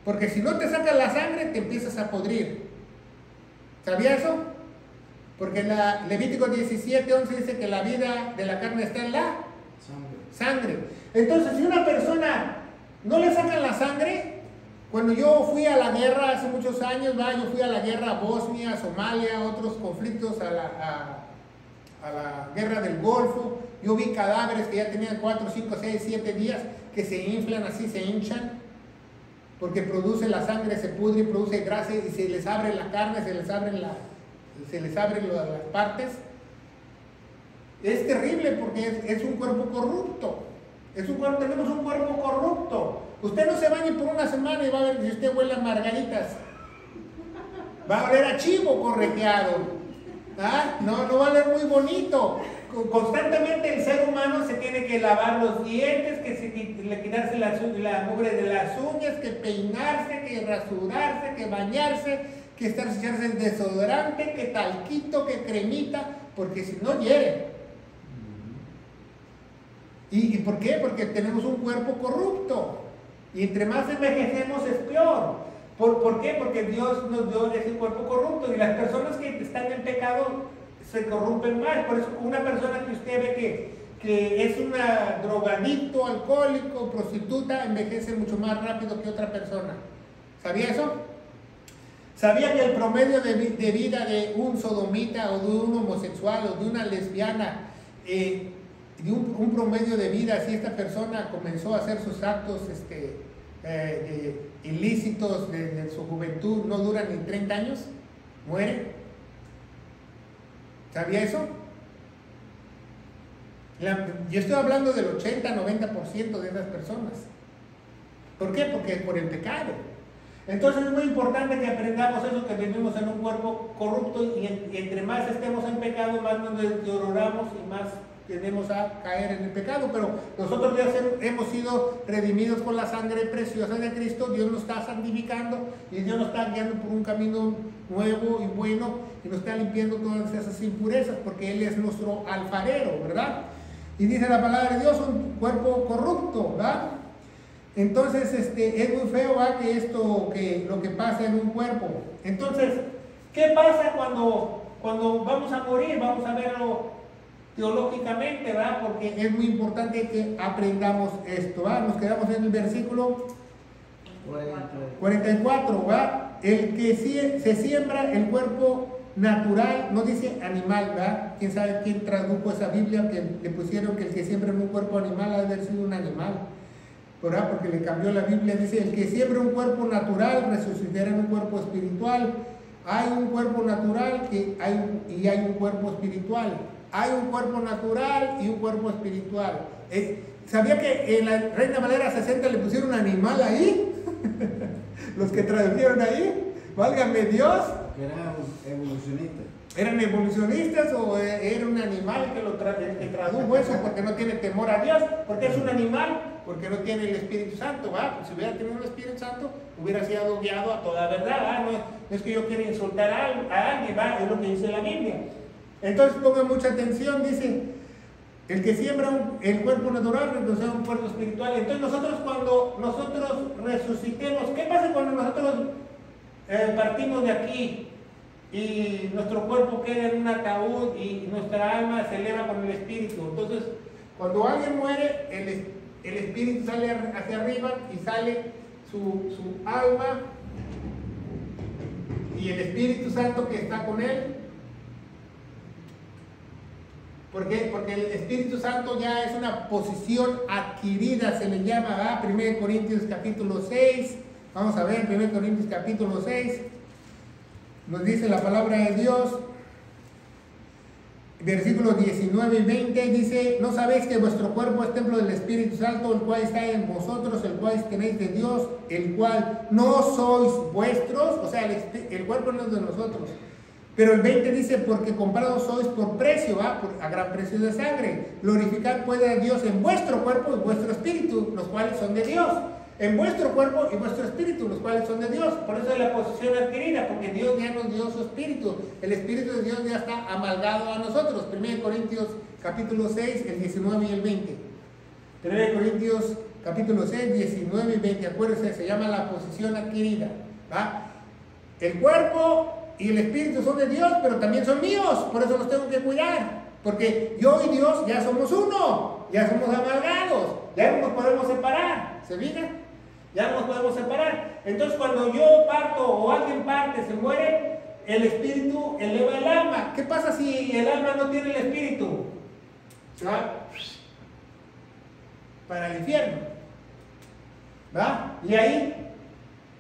[SPEAKER 1] Porque si no te sacan la sangre, te empiezas a podrir. ¿Sabía eso? Porque la Levítico 17, 11 dice que la vida de la carne está en la sangre. Entonces, si una persona no le sacan la sangre, cuando yo fui a la guerra hace muchos años, yo fui a la guerra Bosnia, Somalia, otros conflictos, a la, a la guerra del Golfo, yo vi cadáveres que ya tenían 4, 5, 6, 7 días que se inflan así, se hinchan porque produce la sangre, se pudre produce grasa y se les abre la carne, se les abren, la, se les abren las partes. Es terrible porque es, un cuerpo corrupto. Es un tenemos un cuerpo corrupto. Usted no se bañe por una semana y va a ver si usted huele a margaritas. Va a oler a chivo correteado. ¿Ah? No, no va a oler muy bonito constantemente el ser humano se tiene que lavar los dientes, que se, quitarse la, la mugre de las uñas, que peinarse, que rasurarse, que bañarse, que estarse echarse el desodorante, que talquito, que cremita, porque si no hiere. ¿Y, por qué? Porque tenemos un cuerpo corrupto. Y entre más envejecemos es peor. ¿Por, ¿Por qué? Porque Dios nos dio ese cuerpo corrupto. Y las personas que están en pecado se corrompen más. Por eso una persona que usted ve que, que es una drogadicto, alcohólico, prostituta, envejece mucho más rápido que otra persona. ¿Sabía eso? ¿Sabía que el promedio de, vida de un sodomita o de un homosexual o de una lesbiana, eh, de un, promedio de vida, si esta persona comenzó a hacer sus actos este, eh, ilícitos desde su juventud, no duran ni 30 años? ¿Muere? ¿Sabía eso? yo estoy hablando del 80-90% de esas personas. ¿Por qué? Porque por el pecado. Entonces es muy importante que aprendamos eso, que vivimos en un cuerpo corrupto y, entre más estemos en pecado, más nos deterioramos y más tenemos a caer en el pecado, pero nosotros ya hemos sido redimidos con la sangre preciosa de Cristo, Dios nos está santificando y Dios nos está guiando por un camino nuevo y bueno y nos está limpiando todas esas impurezas porque Él es nuestro alfarero, ¿verdad? Y dice la palabra de Dios, un cuerpo corrupto, ¿verdad? Entonces, este, es muy feo, ¿verdad? Que esto, que lo que pasa en un cuerpo. Entonces, ¿qué pasa cuando, cuando vamos a morir? Vamos a verlo teológicamente, ¿verdad? Porque es muy importante que aprendamos esto, ¿verdad? Nos quedamos en el versículo 44, ¿verdad? El que se siembra el cuerpo natural, no dice animal, ¿verdad? ¿Quién sabe quién tradujo esa Biblia que le pusieron que el que siembra un cuerpo animal ha de haber sido un animal? ¿Verdad? Porque le cambió la Biblia, dice, el que siembra un cuerpo natural resucitará en un cuerpo espiritual. Hay un cuerpo natural y hay un cuerpo espiritual. Hay un cuerpo natural y un cuerpo espiritual. ¿Sabía que en la Reina Valera 60 le pusieron un animal ahí? Los que tradujeron ahí, válgame Dios.
[SPEAKER 2] Eran evolucionistas.
[SPEAKER 1] ¿Eran evolucionistas o e, era un animal que, lo que tradujo eso porque no tiene temor a Dios? Porque es un animal, porque no tiene el Espíritu Santo. ¿va? si hubiera tenido el Espíritu Santo, hubiera sido guiado a toda verdad. No, es que yo quiera insultar a, alguien, ¿va? es lo que dice la Biblia. Entonces pongan mucha atención, dice, el que siembra el cuerpo natural resucitará un cuerpo espiritual. Entonces nosotros cuando nosotros resucitemos, ¿qué pasa cuando nosotros eh, partimos de aquí y nuestro cuerpo queda en un ataúd y nuestra alma se eleva con el espíritu? Entonces, cuando alguien muere, el, espíritu sale hacia arriba y sale su, su alma ¿Y el Espíritu Santo que está con él? ¿Por qué? Porque el Espíritu Santo ya es una posición adquirida, se le llama, ¿verdad? 1 Corintios capítulo 6. Vamos a ver, 1 Corintios capítulo 6. Nos dice la palabra de Dios, versículos 19 y 20, dice, ¿no sabéis que vuestro cuerpo es templo del Espíritu Santo, el cual está en vosotros, el cual tenéis de Dios, el cual no sois vuestros? O sea, el, el cuerpo no es de nosotros pero el 20 dice, porque comprados sois por precio, ¿va? Por, a gran precio de sangre. Glorificar puede a Dios en vuestro cuerpo y vuestro espíritu, los cuales son de Dios. En vuestro cuerpo y vuestro espíritu, los cuales son de Dios. Por eso es la posición adquirida, porque Dios ya nos dio su espíritu. El espíritu de Dios ya está amalgado a nosotros. 1 Corintios capítulo 6, el 19 y el 20. 1 Corintios capítulo 6, 19 y 20. Acuérdense, se llama la posición adquirida. ¿va? El cuerpo y el Espíritu son de Dios, pero también son míos, por eso los tengo que cuidar. Porque yo y Dios ya somos uno, ya somos amalgados, ya no nos podemos separar. ¿Se fijan? Ya no nos podemos separar. Entonces cuando yo parto o alguien parte, se muere, el espíritu eleva el alma. ¿Qué pasa si el alma no tiene el espíritu? Para el infierno. ¿Va? Y ahí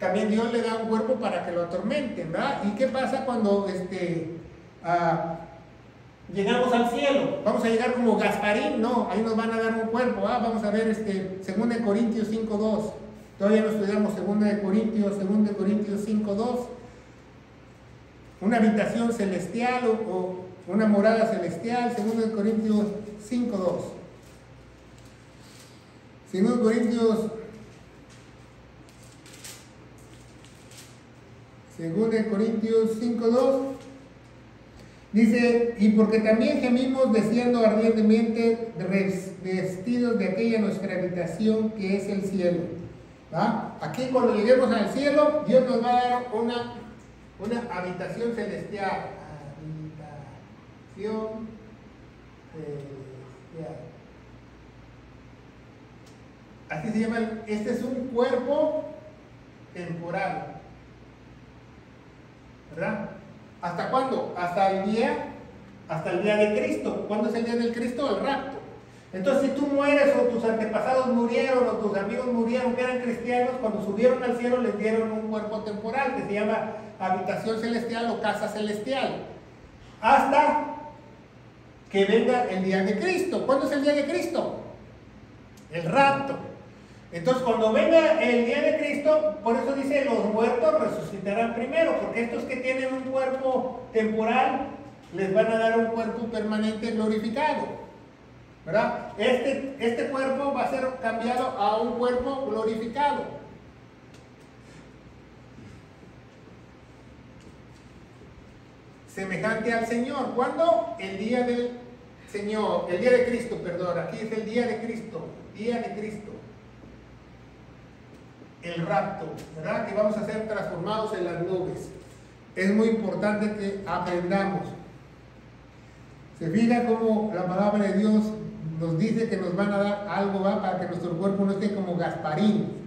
[SPEAKER 1] también Dios le da un cuerpo para que lo atormenten, ¿verdad? ¿Y qué pasa cuando este, ah, llegamos al cielo? ¿Vamos a llegar como Gasparín? No, ahí nos van a dar un cuerpo, ¿ah? Vamos a ver este, 2 Corintios 5.2. Todavía no estudiamos 2 Corintios, 2 Corintios 5.2. Una habitación celestial o, una morada celestial, 2 Corintios 5.2. 2 Corintios Según en Corintios 5.2, dice, y porque también gemimos deseando ardientemente vestidos de aquella nuestra habitación que es el cielo. Aquí cuando lleguemos al cielo, Dios nos va a dar una, una habitación celestial. Habitación celestial. Así se llama, este es un cuerpo temporal. ¿Verdad? ¿Hasta cuándo? Hasta el día, hasta el día de Cristo. ¿Cuándo es el día del Cristo? El rapto. Entonces, si tú mueres o tus antepasados murieron o tus amigos murieron que eran cristianos, cuando subieron al cielo les dieron un cuerpo temporal que se llama habitación celestial o casa celestial. Hasta que venga el día de Cristo. ¿Cuándo es el día de Cristo? El rapto. Entonces, cuando venga el día de Cristo, por eso dice, los muertos resucitarán primero, porque estos que tienen un cuerpo temporal, les van a dar un cuerpo permanente glorificado. ¿Verdad? Este, este cuerpo va a ser cambiado a un cuerpo glorificado. Semejante al Señor. ¿Cuándo? El día del Señor, el día de Cristo, perdón. Aquí es el día de Cristo, día de Cristo el rapto, ¿verdad? Que vamos a ser transformados en las nubes. Es muy importante que aprendamos. Se fija cómo la palabra de Dios nos dice que nos van a dar algo ¿va? para que nuestro cuerpo no esté como Gasparín.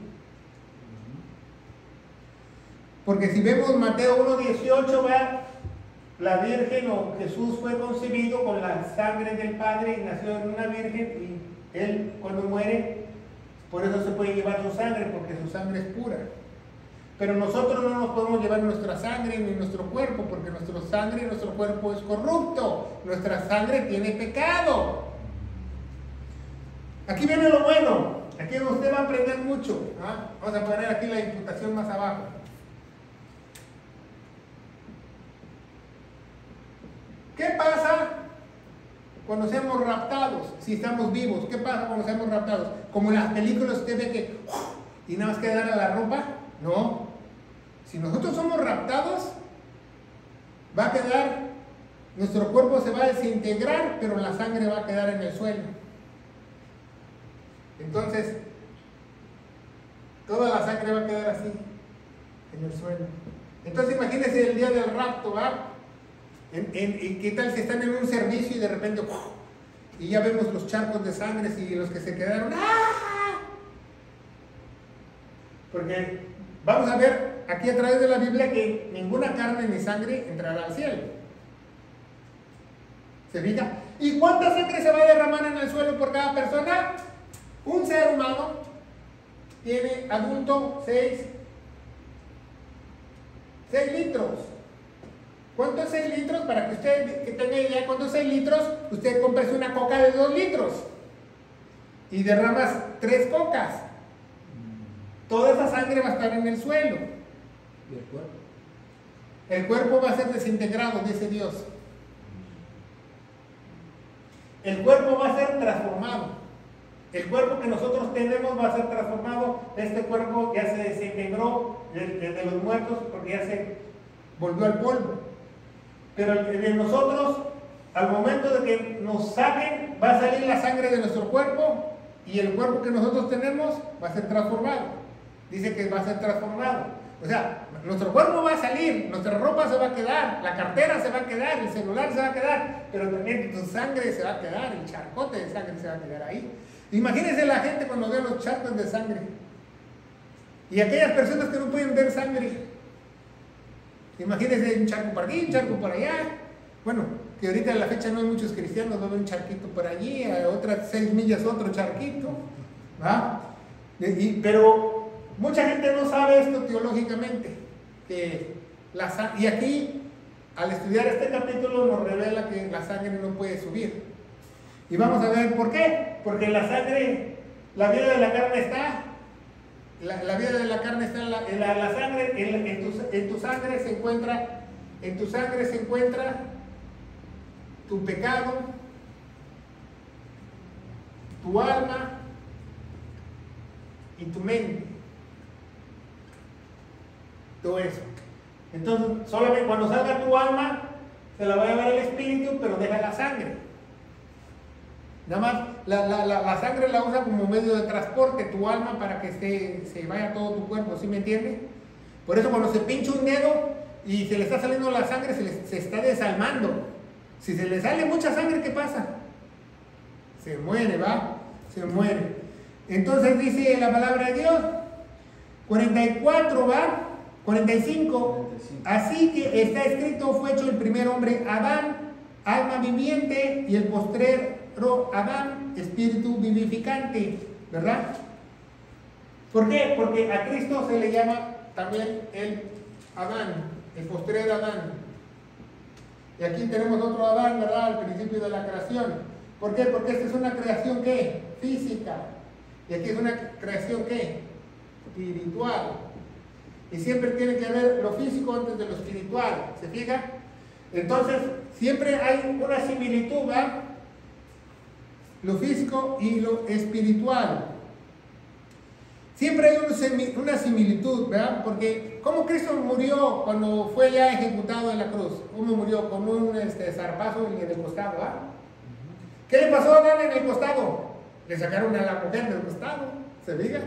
[SPEAKER 1] Porque si vemos Mateo 1.18, ¿va? la Virgen o Jesús fue concebido con la sangre del Padre y nació en una Virgen y él cuando muere por eso se puede llevar su sangre, porque su sangre es pura. Pero nosotros no nos podemos llevar nuestra sangre ni nuestro cuerpo, porque nuestra sangre y nuestro cuerpo es corrupto. Nuestra sangre tiene pecado. Aquí viene lo bueno. Aquí usted va a aprender mucho. ¿ah? Vamos a poner aquí la imputación más abajo. ¿Qué pasa cuando seamos raptados, si estamos vivos, ¿qué pasa cuando seamos raptados? Como en las películas usted ve que y nada más quedar a la ropa, no. Si nosotros somos raptados, va a quedar, nuestro cuerpo se va a desintegrar, pero la sangre va a quedar en el suelo. Entonces, toda la sangre va a quedar así, en el suelo. Entonces imagínense el día del rapto, ¿va? ¿Qué tal si están en un servicio y de repente y ya vemos los charcos de sangre y los que se quedaron ¡ah! Porque vamos a ver aquí a través de la Biblia que ninguna carne ni sangre entrará al cielo. ¿Se fija? ¿Y cuánta sangre se va a derramar en el suelo por cada persona? Un ser humano tiene adulto 6 6 litros. ¿Cuánto es 6 litros? Para que usted que tenga idea cuánto es 6 litros, usted compra una coca de 2 litros y derramas 3 cocas. Toda esa sangre va a estar en el suelo.
[SPEAKER 2] ¿Y el cuerpo?
[SPEAKER 1] El cuerpo va a ser desintegrado, dice Dios. El cuerpo va a ser transformado. El cuerpo que nosotros tenemos va a ser transformado. Este cuerpo ya se desintegró desde los muertos porque ya se volvió al polvo. Pero de nosotros, al momento de que nos saquen, va a salir la sangre de nuestro cuerpo y el cuerpo que nosotros tenemos va a ser transformado. Dice que va a ser transformado. O sea, nuestro cuerpo va a salir, nuestra ropa se va a quedar, la cartera se va a quedar, el celular se va a quedar, pero también tu sangre se va a quedar, el charcote de sangre se va a quedar ahí. Imagínense la gente cuando ve los charcos de sangre. Y aquellas personas que no pueden ver sangre. Imagínense un charco por aquí, un charco por allá. Bueno, que ahorita en la fecha no hay muchos cristianos, haber un charquito por allí, a otras seis millas otro charquito. ¿va? pero Mucha gente no sabe esto teológicamente. Que la, y aquí, al estudiar este capítulo, nos revela que la sangre no puede subir. Y vamos a ver por qué. Porque la sangre, la vida de la carne está. La, vida de la carne está en la, la, sangre, en, tu, en tu sangre se encuentra, en tu sangre se encuentra tu pecado, tu alma y tu mente todo eso. Entonces, solamente cuando salga tu alma, se la va a llevar el espíritu, pero deja la sangre. Nada más, la, sangre la usa como medio de transporte, tu alma, para que se, se vaya todo tu cuerpo, ¿sí me entiendes? Por eso cuando se pincha un dedo y se le está saliendo la sangre, se, se está desalmando. Si se le sale mucha sangre, ¿qué pasa? Se muere, ¿va? Se muere. Entonces dice la palabra de Dios, 44, ¿va? 45. Así que está escrito, fue hecho el primer hombre Adán, alma viviente, y el postrero Adán, espíritu vivificante, ¿verdad? ¿Por qué? Porque a Cristo se le llama también el Adán, el postrero Adán. Y aquí tenemos otro Adán, ¿verdad? Al principio de la creación. ¿Por qué? Porque esta es una creación ¿qué? Física. Y aquí es una creación ¿qué? Espiritual. Y siempre tiene que haber lo físico antes de lo espiritual. ¿Se fija? Entonces, siempre hay una similitud, ¿va? Lo físico y lo espiritual. Siempre hay una similitud, ¿verdad? Porque, ¿cómo Cristo murió cuando fue ya ejecutado en la cruz? ¿Cómo murió? Con un este, zarpazo en el costado, ¿va? ¿Qué le pasó a Adán en el costado? Le sacaron a la mujer del costado. ¿Se fija?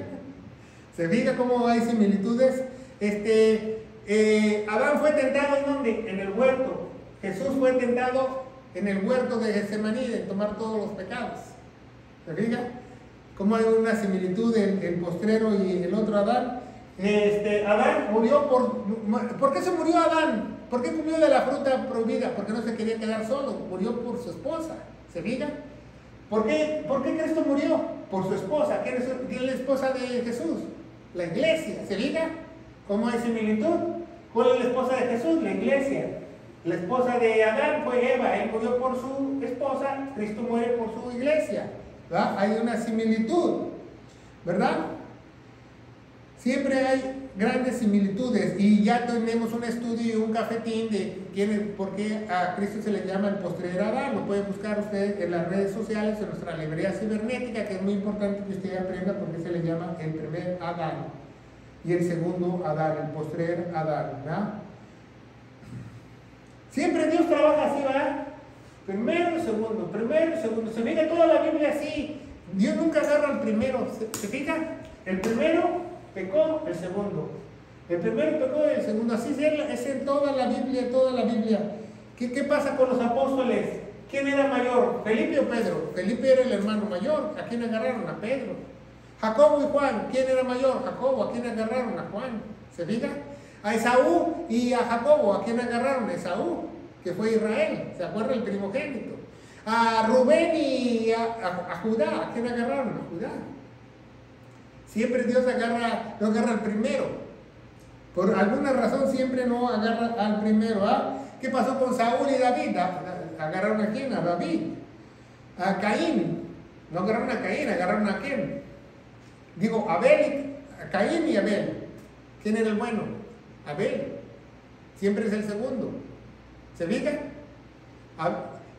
[SPEAKER 1] ¿Se fija cómo hay similitudes? Este, eh, Adán fue tentado en donde? En el huerto. Jesús fue tentado en el huerto de Getsemaní de tomar todos los pecados. ¿Se fija? ¿Cómo hay una similitud entre el postrero y el otro Adán? Este, Adán murió por... ¿Por qué se murió Adán? ¿Por qué comió de la fruta prohibida? Porque no se quería quedar solo. Murió por su esposa. ¿Se fija? ¿Por qué, ¿Por qué Cristo murió? Por su esposa. ¿Quién es, quién es la esposa de Jesús? La iglesia. ¿Se fija? ¿Cómo hay similitud? ¿Cuál es la esposa de Jesús? La iglesia. La esposa de Adán fue Eva, él murió por su esposa, Cristo muere por su iglesia. Hay una similitud, ¿verdad? Siempre hay grandes similitudes y ya tenemos un estudio y un cafetín de por qué a Cristo se le llama el postrer Adán. Lo puede buscar usted en las redes sociales, en nuestra librería cibernética, que es muy importante que usted aprenda por qué se le llama el primer Adán y el segundo Adán, el postrer Adán, ¿verdad? Siempre Dios trabaja así, ¿verdad? Primero, segundo, primero, segundo. Se fija toda la Biblia así. Dios nunca agarra al primero. ¿Se, fija? El primero pecó, el segundo. El primero pecó, el segundo. Así es en toda la Biblia, toda la Biblia. ¿Qué, ¿Qué pasa con los apóstoles? ¿Quién era mayor? ¿Felipe o Pedro? Felipe era el hermano mayor. ¿A quién agarraron? A Pedro. Jacobo y Juan, ¿quién era mayor? Jacobo, ¿a quién agarraron? A Juan. ¿Se fija? A Esaú y a Jacobo. ¿A quién agarraron? Esaú, que fue Israel. ¿Se acuerda el primogénito? A Rubén y a, Judá. ¿A quién agarraron? A Judá. Siempre Dios agarra, no agarra al primero. Por alguna razón siempre no agarra al primero. ¿ah? ¿Qué pasó con Saúl y David? Agarraron a quién? A David. A Caín. No agarraron a Caín, agarraron a quién. Digo, Abel, a Caín y Abel. ¿Quién era el bueno? Abel. Siempre es el segundo. ¿Se fijan?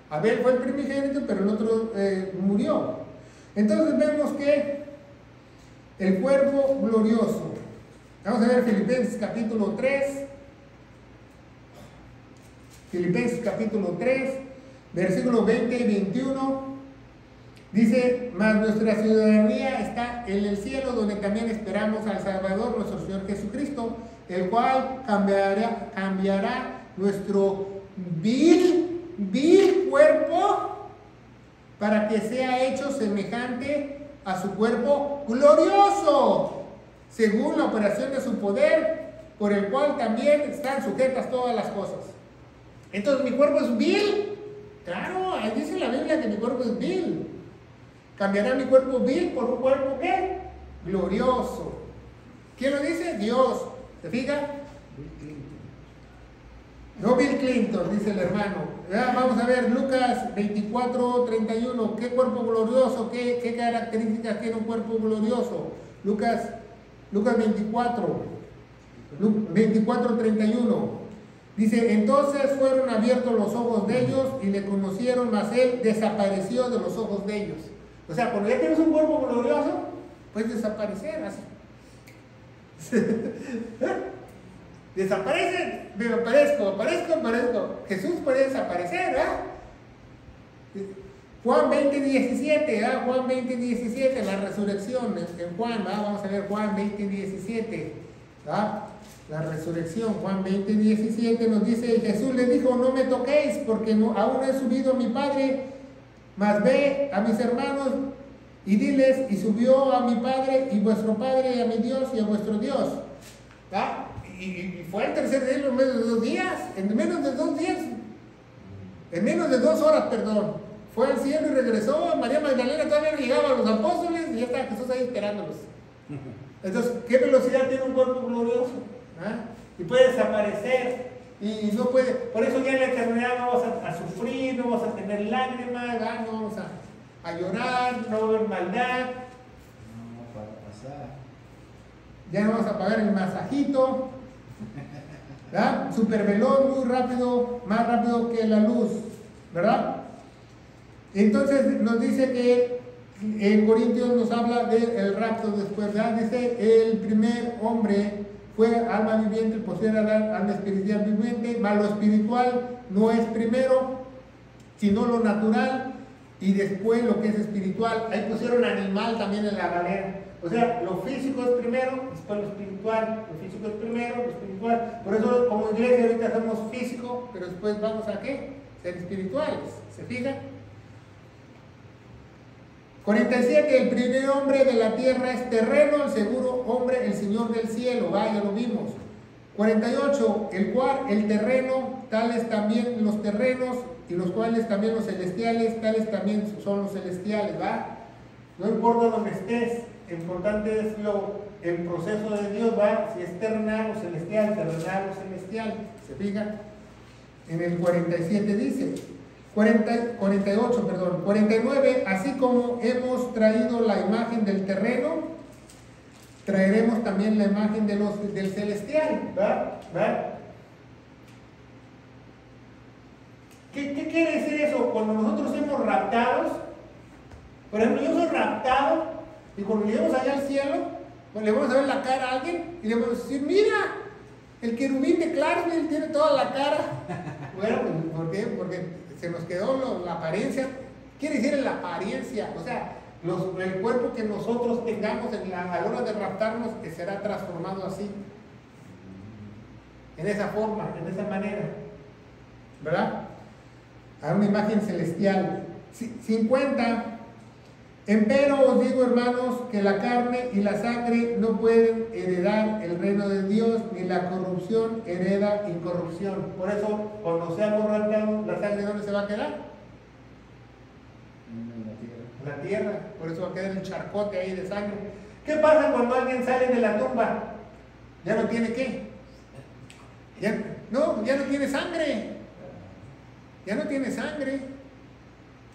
[SPEAKER 1] Abel fue el primogénito, pero el otro eh, murió. Entonces vemos que el cuerpo glorioso Vamos a ver Filipenses capítulo 3. Filipenses capítulo 3, versículos 20 y 21. Dice, mas nuestra ciudadanía está en el cielo, donde también esperamos al Salvador, nuestro Señor Jesucristo, el cual cambiará, cambiará nuestro vil, vil cuerpo para que sea hecho semejante a su cuerpo glorioso según la operación de su poder, por el cual también están sujetas todas las cosas. Entonces, ¿mi cuerpo es vil? Claro, ahí dice la Biblia que mi cuerpo es vil. ¿Cambiará mi cuerpo vil por un cuerpo qué? Glorioso. ¿Quién lo dice? Dios. ¿Se fija? No Bill Clinton, dice el hermano. vamos a ver Lucas 24, 31. ¿Qué cuerpo glorioso? ¿Qué, ¿Qué características tiene un cuerpo glorioso? Lucas Lucas 24, 24, 31. Dice, entonces fueron abiertos los ojos de ellos y le conocieron, mas él desapareció de los ojos de ellos. O sea, cuando ya tienes un cuerpo glorioso, puedes desaparecer así. Desaparece, me aparezco, aparezco, aparezco. Jesús puede desaparecer, ¿verdad? Juan 20, 17, ¿ah? Juan 20, 17, la resurrección en Juan, vamos a ver Juan 20, 17, la resurrección, Juan 20, 17 nos dice, Jesús le dijo, no me toquéis porque no, aún he subido a mi Padre, mas ve a mis hermanos y diles, y subió a mi Padre y vuestro Padre y a mi Dios y a vuestro Dios. Y, fue el tercer día en menos de dos días, en menos de dos días, en menos de dos horas, perdón fue al cielo y regresó. María Magdalena todavía no llegaba a los apóstoles y ya estaba Jesús ahí esperándolos. Entonces, ¿qué velocidad tiene un cuerpo glorioso? ¿Ah? Y puede desaparecer. Y no puede, por eso ya en la eternidad no vamos a, sufrir, no vamos a tener lágrimas, no vamos a, llorar, no a haber maldad.
[SPEAKER 2] No, para pasar.
[SPEAKER 1] Ya no vamos a pagar el masajito. ¿verdad? Super veloz, muy rápido, más rápido que la luz, ¿verdad? Entonces nos dice que en Corintios nos habla del rapto después, ¿verdad? Dice, el primer hombre fue alma viviente, el era alma espiritual viviente, más lo espiritual no es primero, sino lo natural, y después lo que es espiritual. Ahí pusieron animal también en la galera. O sea, lo físico es primero, después lo espiritual. Lo físico es primero, lo espiritual. Por eso como iglesia ahorita hacemos físico, pero después vamos a qué? Ser espirituales. ¿Se fijan? 47, el primer hombre de la tierra es terreno, el seguro hombre, el Señor del cielo, vaya, lo vimos. 48, el cual, el terreno, tales también los terrenos, y los cuales también los celestiales, tales también son los celestiales, ¿va? No importa donde estés, importante es lo, el proceso de Dios, ¿va? Si es terrenal o celestial, terrenal o celestial, ¿se fija? En el 47 dice, 48, perdón, 49, así como hemos traído la imagen del terreno, traeremos también la imagen de los, del celestial. ¿verdad? ¿Qué, ¿Qué, quiere decir eso? Cuando nosotros somos raptados, por ejemplo, yo soy raptado y cuando lleguemos allá al cielo, pues le vamos a ver la cara a alguien y le vamos a decir, mira, el querubín de Clarksville tiene toda la cara. Bueno, ¿por qué? Porque se nos quedó la apariencia, quiere decir la apariencia, o sea, el cuerpo que nosotros tengamos en a la hora de raptarnos que será transformado así, en esa forma, en esa manera, ¿verdad? A una imagen celestial. 50, Empero os digo, hermanos, que la carne y la sangre no pueden heredar el reino de Dios, ni la corrupción hereda incorrupción. Por eso, cuando seamos arrancado, la sangre ¿dónde se va a quedar?
[SPEAKER 2] En la tierra.
[SPEAKER 1] En la tierra. Por eso va a quedar el charcote ahí de sangre. ¿Qué pasa cuando alguien sale de la tumba? ¿Ya no tiene qué? Ya, no, ya no tiene sangre. Ya no tiene sangre.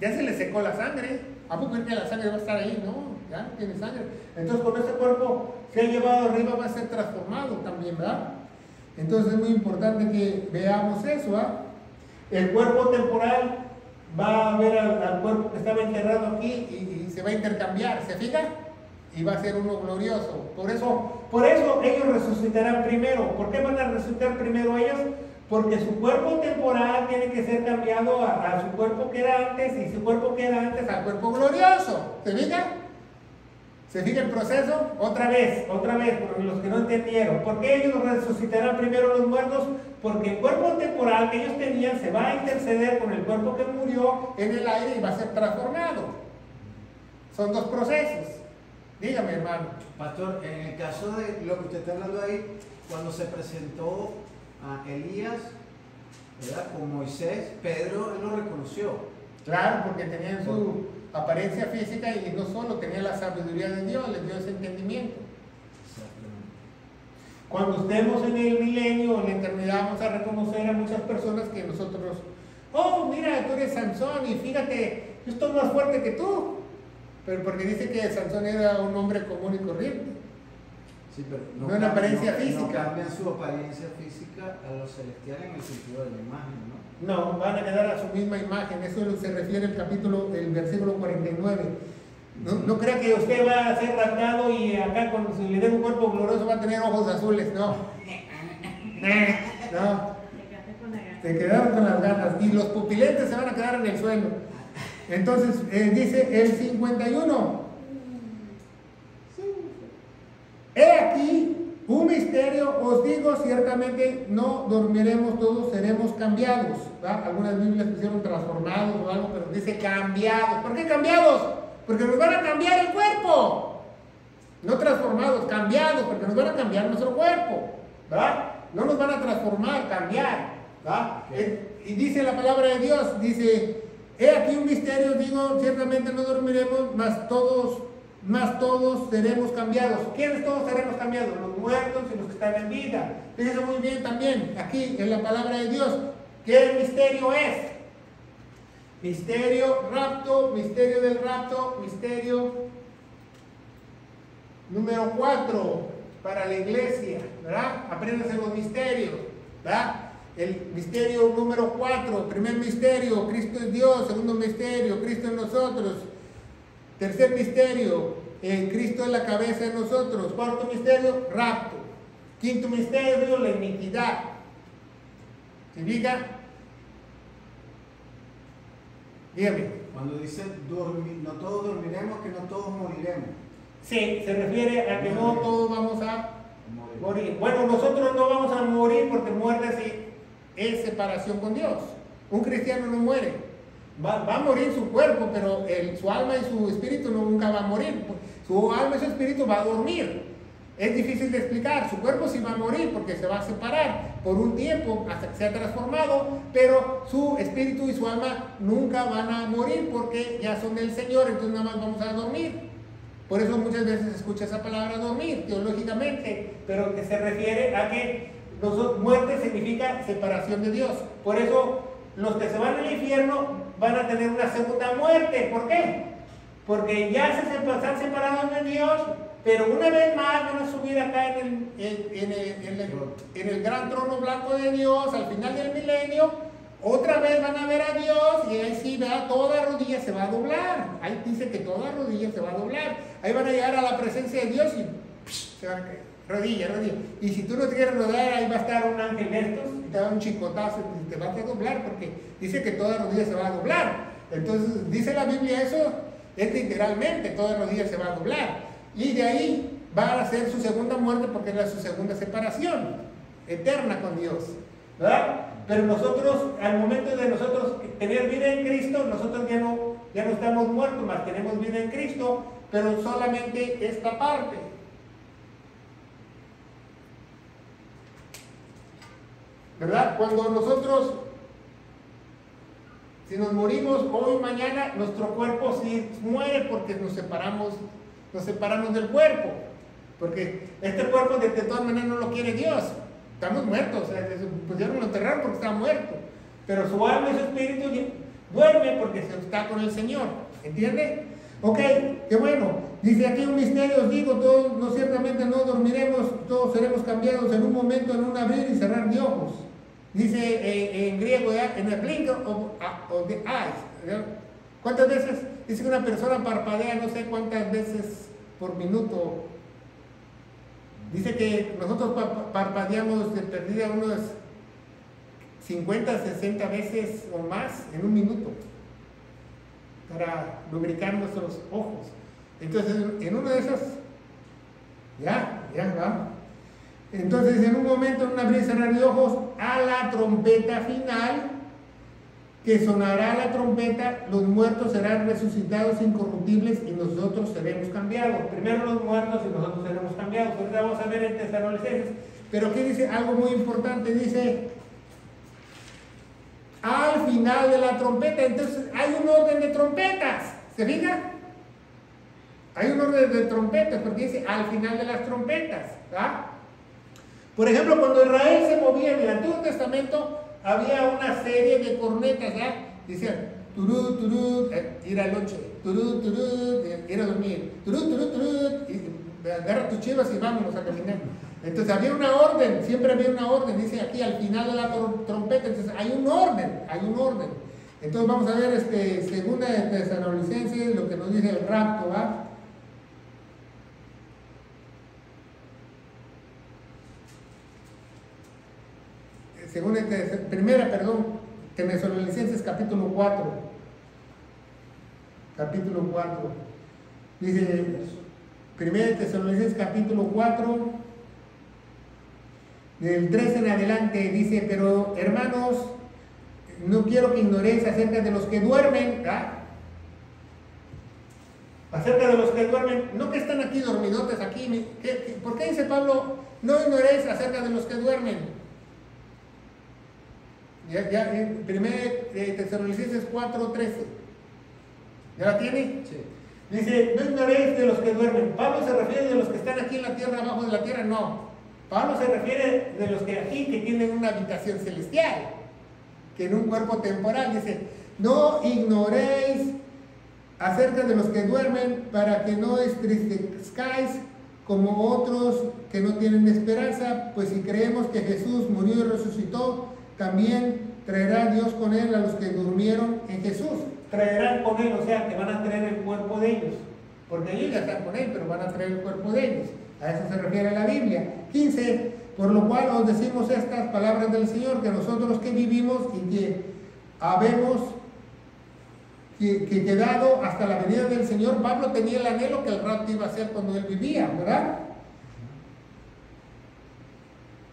[SPEAKER 1] Ya se le secó la sangre. ¿A poco que la sangre va a estar ahí? No, ya no tiene sangre. Entonces, con ese cuerpo que ha llevado arriba va a ser transformado también, ¿verdad? Entonces, es muy importante que veamos eso, ¿ah? El cuerpo temporal va a ver al, al cuerpo que estaba enterrado aquí y, y se va a intercambiar, ¿se fija? Y va a ser uno glorioso. Por eso, por eso ellos resucitarán primero. ¿Por qué van a resucitar primero ellos? Porque su cuerpo temporal tiene que ser cambiado a, a, su cuerpo que era antes y su cuerpo que era antes al cuerpo glorioso. ¿Se fija? ¿Se fija el proceso? Otra vez, otra vez, por los que no entendieron. ¿Por qué ellos resucitarán primero los muertos? Porque el cuerpo temporal que ellos tenían se va a interceder con el cuerpo que murió en el aire y va a ser transformado. Son dos procesos. Dígame, hermano.
[SPEAKER 2] Pastor, en el caso de lo que usted está hablando ahí, cuando se presentó a Elías, ¿verdad? Con Moisés, Pedro él lo reconoció.
[SPEAKER 1] Claro, porque tenían su apariencia física y no solo tenía la sabiduría de Dios, les dio ese entendimiento. Cuando estemos en el milenio, en la eternidad, vamos a reconocer a muchas personas que nosotros, oh, mira, tú eres Sansón y fíjate, yo estoy más fuerte que tú. Pero porque dice que Sansón era un hombre común y corriente.
[SPEAKER 2] Sí, pero no,
[SPEAKER 1] No en apariencia
[SPEAKER 2] no-
[SPEAKER 1] física.
[SPEAKER 2] No cambian su apariencia física a lo celestial en el sentido de la imagen, ¿no?
[SPEAKER 1] No, van a quedar a su misma imagen. Eso se refiere el capítulo, el versículo 49. No, no crea que usted va a ser raptado y acá cuando se le dé un cuerpo glorioso va a tener ojos azules. No. No.
[SPEAKER 3] La gana.
[SPEAKER 1] Se quedaron con las ganas. Y los pupilentes se van a quedar en el suelo. Entonces, eh, dice el 51. He aquí un misterio, os digo, ciertamente no dormiremos todos, seremos cambiados. ¿verdad? Algunas Biblias pusieron transformados o algo, pero dice cambiados. ¿Por qué cambiados? Porque nos van a cambiar el cuerpo. No transformados, cambiados, porque nos van a cambiar nuestro cuerpo. ¿Verdad? No nos van a transformar, cambiar. Y dice la palabra de Dios, dice, he aquí un misterio, digo, ciertamente no dormiremos, mas todos, mas todos seremos cambiados. ¿Quiénes todos seremos cambiados? Los muertos y los que están en vida. Fíjense muy bien también, aquí en la palabra de Dios, ¿qué misterio es? Misterio rapto, misterio del rapto, misterio número 4 para la iglesia, ¿verdad? Apréndanse los misterios, ¿verdad? El misterio número 4, primer misterio, Cristo es Dios, segundo misterio, Cristo en nosotros, tercer misterio, eh, Cristo es la cabeza de nosotros, cuarto misterio, rapto, quinto misterio, la iniquidad. ¿Se fija? Dígame.
[SPEAKER 2] Cuando dice dormir, no todos dormiremos, que no todos moriremos.
[SPEAKER 1] Sí, se refiere a que no todos vamos a morir. Bueno, nosotros no vamos a morir porque muerte sí es separación con Dios. Un cristiano no muere. Va, a morir su cuerpo, pero su alma y su espíritu nunca va a morir. Su alma y su espíritu va a dormir. Es difícil de explicar. Su cuerpo sí va a morir porque se va a separar por un tiempo hasta que sea transformado, pero su espíritu y su alma nunca van a morir porque ya son del Señor, entonces nada más vamos a dormir. Por eso muchas veces se escucha esa palabra dormir, teológicamente, pero que se refiere a que muerte significa separación de Dios. Por eso los que se van al infierno van a tener una segunda muerte. ¿Por qué? Porque ya se están separados de Dios, pero una vez más van a subir acá en el, en- el- gran trono blanco de Dios al final del milenio. Otra vez van a ver a Dios y ahí sí, ¿verdad? toda rodilla se va a doblar. Ahí dice que toda rodilla se va a doblar. Ahí van a llegar a la presencia de Dios y se van a caer. Rodilla, rodilla. Y si tú no te quieres rodar, ahí va a estar un ángel de estos te da un chicotazo y te vas a doblar porque dice que toda rodilla se va a doblar. Entonces, dice la Biblia eso, es literalmente, toda rodilla se va a doblar. Y de ahí va a ser su segunda muerte porque es su segunda separación eterna con Dios. ¿Verdad? Pero nosotros, al momento de nosotros tener vida en Cristo, nosotros ya no ya no estamos muertos, más tenemos vida en Cristo, pero solamente esta parte. ¿Verdad? Cuando nosotros, si nos morimos hoy, mañana, nuestro cuerpo sí muere porque nos separamos, nos separamos del cuerpo. Porque este cuerpo de, todas maneras no lo quiere Dios. Estamos muertos, pues ya lo enterraron porque está muerto. Pero su alma y su espíritu duerme porque se está con el Señor. ¿Entiende? Ok, qué bueno. Dice aquí un misterio, os digo, todos no ciertamente no dormiremos, todos seremos cambiados en un momento, en un abrir y cerrar de ojos. Dice eh, en griego, en el blink of, the eyes. ¿Cuántas veces? Dice que una persona parpadea no sé cuántas veces por minuto. Dice que nosotros parpadeamos de perdida unas 50, 60 veces o más en un minuto para lubricar nuestros ojos. Entonces, en una de esas, ya, ya va. Entonces, en un momento, en una brisa de ojos, a la trompeta final, que sonará la trompeta, los muertos serán resucitados incorruptibles y nosotros seremos cambiados. Primero los muertos y nosotros seremos cambiados. Ahorita vamos a ver en Tesalonicenses. Pero aquí dice algo muy importante, dice, al final de la trompeta, entonces hay un orden de trompetas, ¿se fija? Hay un orden de trompetas, porque dice al final de las trompetas, Por ejemplo, cuando Israel se movía en el Antiguo Testamento, había una serie de cornetas, ¿ya? Decían, turú, turú, eh, ir al noche, turú, turú, eh, ir a dormir, turú, turú, turú, y agarra tus chivas y vámonos a caminar. Entonces había una orden, siempre había una orden, dice aquí al final de la trompeta, entonces hay un orden, hay un orden. Entonces vamos a ver este, de Tesalonicenses, lo que nos dice el rapto, ¿va? Segunda, primera, perdón, Tesalonicenses capítulo 4. Capítulo 4. Dice, primera Tesalonicenses capítulo 4 del 13 en adelante dice, pero hermanos, no quiero que ignoréis acerca de los que duermen, acerca de los que duermen, no que están aquí dormidotes aquí, por qué dice Pablo, no ignoréis acerca de los que duermen? Ya, ya en 1 eh, Tesalonicenses 4:13. ¿Ya la tiene? Sí. Dice, no ignoréis de los que duermen. Pablo se refiere de los que están aquí en la tierra, abajo de la tierra, no. Pablo se refiere de los que aquí que tienen una habitación celestial, que en un cuerpo temporal dice, no ignoréis acerca de los que duermen para que no estristezcáis como otros que no tienen esperanza, pues si creemos que Jesús murió y resucitó, también traerá Dios con él a los que durmieron en Jesús. Traerán con él, o sea, que van a traer el cuerpo de ellos, porque ellos ya están con él, pero van a traer el cuerpo de ellos. A eso se refiere la Biblia. 15. Por lo cual os decimos estas palabras del Señor, que nosotros que vivimos y que habemos que, quedado hasta la venida del Señor, Pablo tenía el anhelo que el rapto iba a ser cuando él vivía, ¿verdad?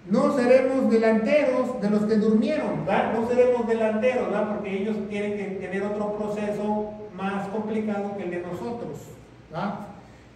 [SPEAKER 1] No seremos delanteros de los que durmieron, ¿verdad? No seremos delanteros, ¿verdad? Porque ellos tienen que tener otro proceso más complicado que el de nosotros, ¿verdad?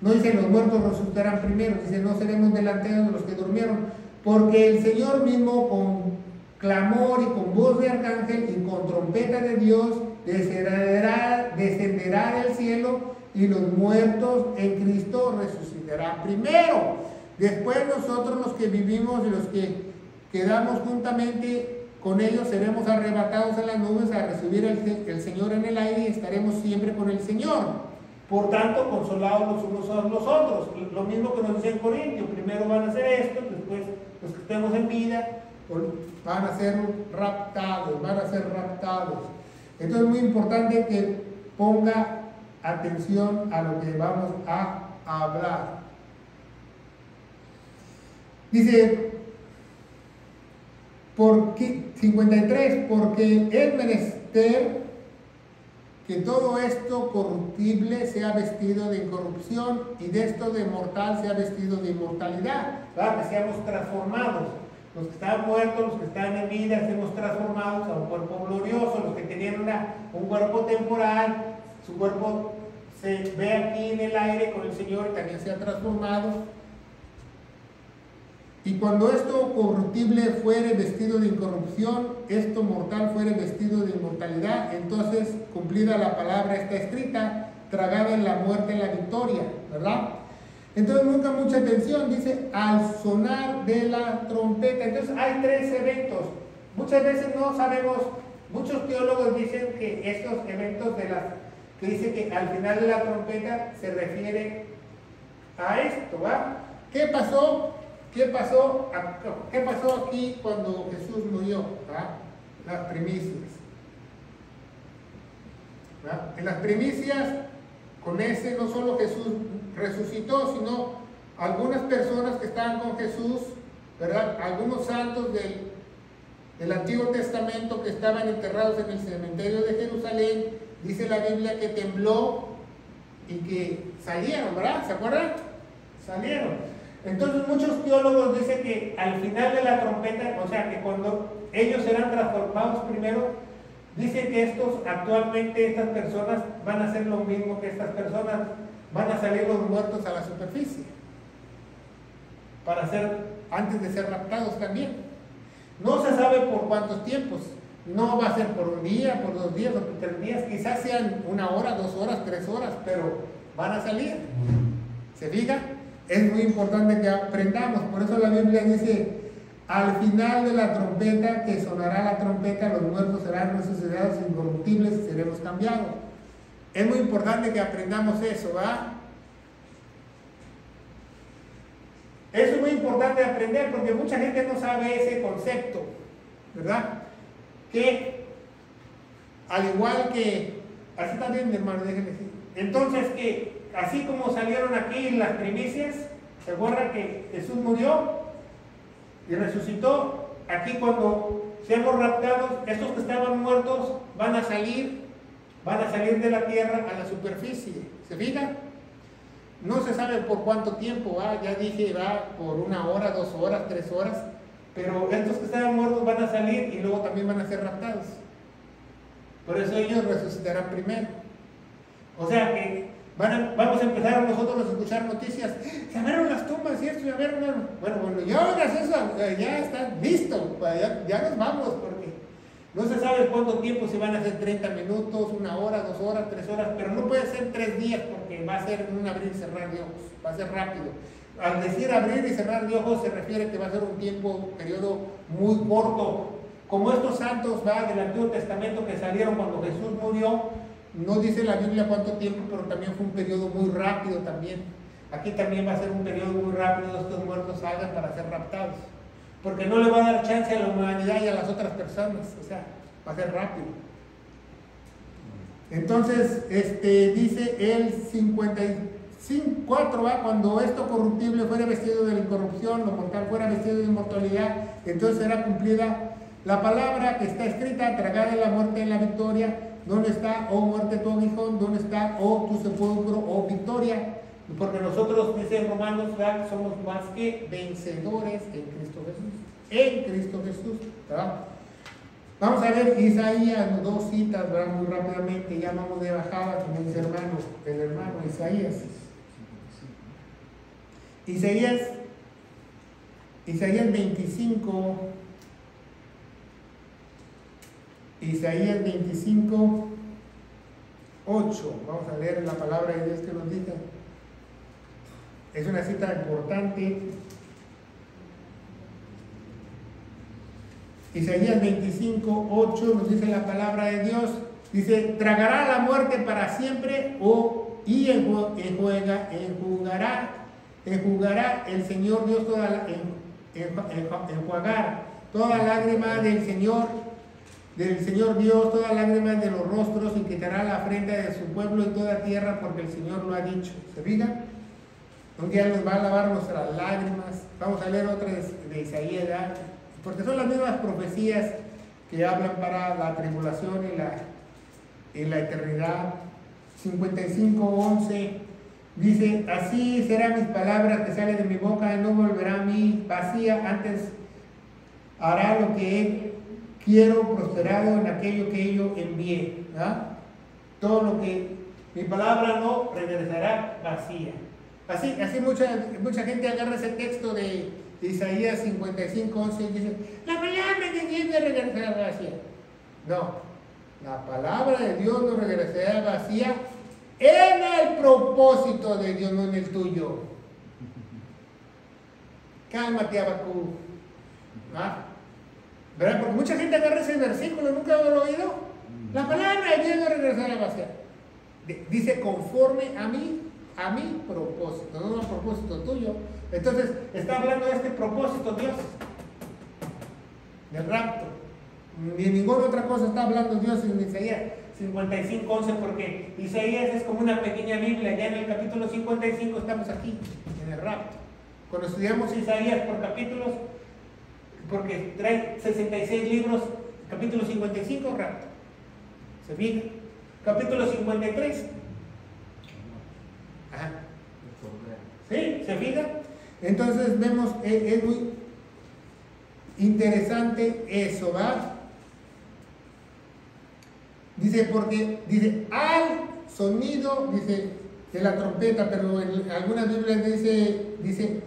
[SPEAKER 1] No dice los muertos resucitarán primero, dice no seremos delanteros de los que durmieron, porque el Señor mismo con clamor y con voz de arcángel y con trompeta de Dios descenderá, descenderá del cielo y los muertos en Cristo resucitarán primero. Después nosotros los que vivimos y los que quedamos juntamente con ellos seremos arrebatados en las nubes a recibir el Señor en el aire y estaremos siempre con el Señor. Por tanto, consolados los unos a los otros. Lo mismo que nos dice en Corintios. Primero van a hacer esto, después los que estemos en vida van a ser raptados, van a ser raptados. Entonces es muy importante que ponga atención a lo que vamos a hablar. Dice, porque, 53, porque es menester que todo esto corruptible sea vestido de incorrupción y de esto de mortal sea vestido de inmortalidad, que seamos transformados. Los que están muertos, los que están en vida, seamos transformados a un cuerpo glorioso, los que tenían un cuerpo temporal, su cuerpo se ve aquí en el aire con el Señor y también se ha transformado. Y cuando esto corruptible fuere vestido de incorrupción, esto mortal fuere vestido de inmortalidad, entonces cumplida la palabra está escrita, tragada en la muerte la victoria, ¿verdad? Entonces nunca mucha atención, dice al sonar de la trompeta. Entonces hay tres eventos. Muchas veces no sabemos, muchos teólogos dicen que estos eventos de las, que dice que al final de la trompeta se refiere a esto, ¿va? ¿Qué pasó? ¿Qué pasó, ¿Qué pasó aquí cuando Jesús murió? Las primicias. En las primicias, con ese no solo Jesús resucitó, sino algunas personas que estaban con Jesús, ¿verdad? Algunos santos del, del Antiguo Testamento que estaban enterrados en el cementerio de Jerusalén, dice la Biblia que tembló y que salieron, ¿verdad? ¿Se acuerdan? Salieron. Entonces muchos teólogos dicen que al final de la trompeta, o sea que cuando ellos serán transformados primero, dicen que estos actualmente estas personas van a hacer lo mismo que estas personas, van a salir los muertos a la superficie para ser antes de ser raptados también. No se sabe por cuántos tiempos, no va a ser por un día, por dos días por tres días, quizás sean una hora, dos horas, tres horas, pero van a salir. ¿Se fija? Es muy importante que aprendamos. Por eso la Biblia dice, al final de la trompeta, que sonará la trompeta, los muertos serán resucitados incorruptibles y seremos cambiados. Es muy importante que aprendamos eso, ¿va? Eso es muy importante aprender porque mucha gente no sabe ese concepto, ¿verdad? Que al igual que, así también hermano, déjenme decir, entonces que así como salieron aquí las primicias, se acuerda que Jesús murió y resucitó. Aquí cuando seamos raptados, estos que estaban muertos van a salir, van a salir de la tierra a la superficie. ¿Se fijan? No se sabe por cuánto tiempo, va, ya dije, va por una hora, dos horas, tres horas, pero estos que estaban muertos van a salir y luego también van a ser raptados. Por eso ellos resucitarán primero. O sea que vamos a empezar nosotros a escuchar noticias. Se abrieron las tumbas y esto, y a ver, bueno, bueno, ya hagas eso, ya está listo, ya, ya, nos vamos, porque no se sabe cuánto tiempo, si van a ser 30 minutos, una hora, dos horas, tres horas, pero no puede ser tres días porque va a ser un abrir y cerrar de ojos, va a ser rápido. Al decir abrir y cerrar de ojos se refiere que va a ser un tiempo, periodo muy corto, como estos santos va del Antiguo Testamento que salieron cuando Jesús murió, no dice la Biblia cuánto tiempo, pero también fue un periodo muy rápido también. Aquí también va a ser un periodo muy rápido, estos muertos salgan para ser raptados. Porque no le va a dar chance a la humanidad y a las otras personas. O sea, va a ser rápido. Entonces, este, dice el 54, ¿va? cuando esto corruptible fuera vestido de la incorrupción, lo mortal fuera vestido de inmortalidad, entonces será cumplida la palabra que está escrita, tragada la muerte en la victoria, ¿Dónde está, oh muerte, tu aguijón? ¿Dónde está, oh tu sepulcro, oh victoria? Porque nosotros, dice Romanos, somos más que vencedores en Cristo Jesús. En Cristo Jesús. ¿verdad? Vamos a ver Isaías, dos citas ¿verdad? muy rápidamente. Ya vamos de bajada, como dice hermano, el hermano Isaías. Isaías, Isaías 25. Isaías 25, 8. Vamos a leer la palabra de Dios que nos dice. Es una cita importante. Isaías 25, 8 nos dice la palabra de Dios. Dice, tragará la muerte para siempre o y enjuega, enjugará, enjugará el Señor Dios toda la, enjuagar toda lágrima del Señor del Señor Dios toda lágrima de los rostros y quitará la frente de su pueblo y toda tierra porque el Señor lo ha dicho. ¿Se fijan? Un día nos va a lavar nuestras lágrimas. Vamos a leer otra de, Isaías, porque son las mismas profecías que hablan para la tribulación y la, y la eternidad. 55, 11 dice, así serán mis palabras que salen de mi boca y no volverá a mí vacía, antes hará lo que he quiero prosperado en aquello que yo envié. Todo lo que Mi palabra no regresará vacía. Así, así mucha, mucha gente agarra ese texto de Isaías 55, 11 y dice, la palabra de Dios no regresará vacía. No, la palabra de Dios no regresará vacía en el propósito de Dios, no en el tuyo. Cálmate, Abacú. ¿Ah? ¿Verdad? Porque mucha gente agarra ese versículo, nunca lo he oído. La palabra de Dios no regresará vacía. Dice conforme a mí, a mi propósito, no a propósito tuyo. Entonces, está hablando de este propósito Dios, del rapto. Ni ninguna otra cosa está hablando Dios en Isaías 55, 11, porque Isaías es como una pequeña Biblia. Ya en el capítulo 55 estamos aquí, en el rapto. Cuando estudiamos Isaías por capítulos, porque trae 66 libros, capítulo 55, rapto. ¿Se fija? Capítulo 53. Ajá. ¿Sí? ¿Se fija? Entonces vemos, es, es muy interesante eso, ¿va? Dice, porque, dice, al sonido, dice, de la trompeta, pero en algunas Biblias dice, dice,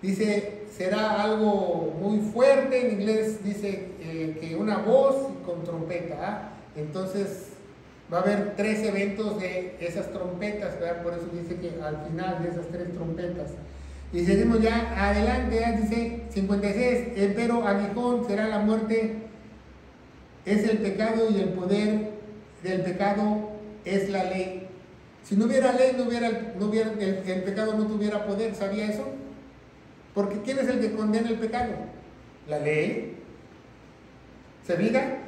[SPEAKER 1] dice, será algo muy fuerte, en inglés dice eh, que una voz con trompeta, ¿ah? entonces va a haber tres eventos de esas trompetas, por eso dice que al final de esas tres trompetas. Y seguimos ya adelante, ya dice 56, pero aguijón será la muerte, es el pecado y el poder del pecado es la ley. Si no hubiera ley, no hubiera, el, pecado no tuviera poder, ¿sabía eso? Porque ¿quién es el que condena el pecado? La ley. ¿Se diga?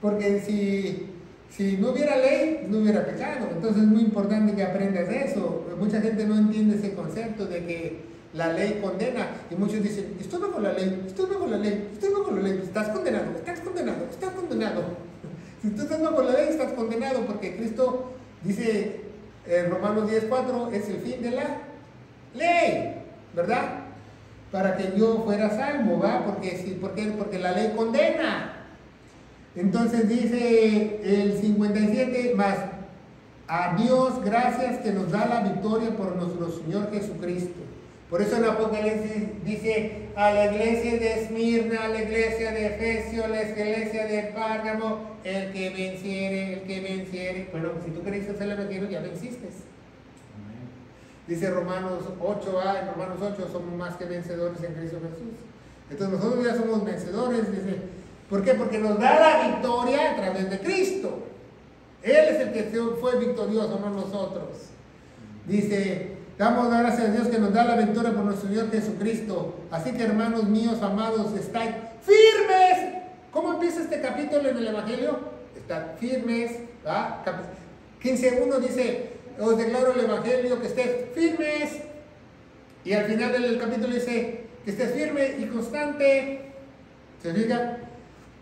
[SPEAKER 1] Porque si, si no hubiera ley, no hubiera pecado. Entonces es muy importante que aprendas eso. Mucha gente no entiende ese concepto de que la ley condena. Y muchos dicen, estoy bajo la ley, estoy bajo la ley, estoy bajo la ley. Estás condenado, estás condenado, estás condenado. Si tú estás bajo la ley, estás condenado porque Cristo dice en Romanos 10.4, es el fin de la ley, ¿verdad? Para que yo fuera salvo, ¿va? Porque, porque, porque la ley condena. Entonces dice el 57, más a Dios gracias que nos da la victoria por nuestro Señor Jesucristo. Por eso en Apocalipsis dice a la iglesia de Esmirna, a la iglesia de Efesio, a la iglesia de Párgamo, el que venciere, el que venciere. Bueno, si tú creíste el evangelio, ya venciste. Dice Romanos 8a, en Romanos 8 somos más que vencedores en Cristo Jesús. Entonces nosotros ya somos vencedores, dice. ¿Por qué? Porque nos da la victoria a través de Cristo. Él es el que fue victorioso, no nosotros. Dice, Damos gracias a Dios que nos da la aventura por nuestro Señor Jesucristo. Así que hermanos míos, amados, estáis firmes. ¿Cómo empieza este capítulo en el Evangelio? Están firmes. 15.1 dice, os declaro el Evangelio que estés firmes. Y al final del capítulo dice, que estés firme y constante. ¿Se diga?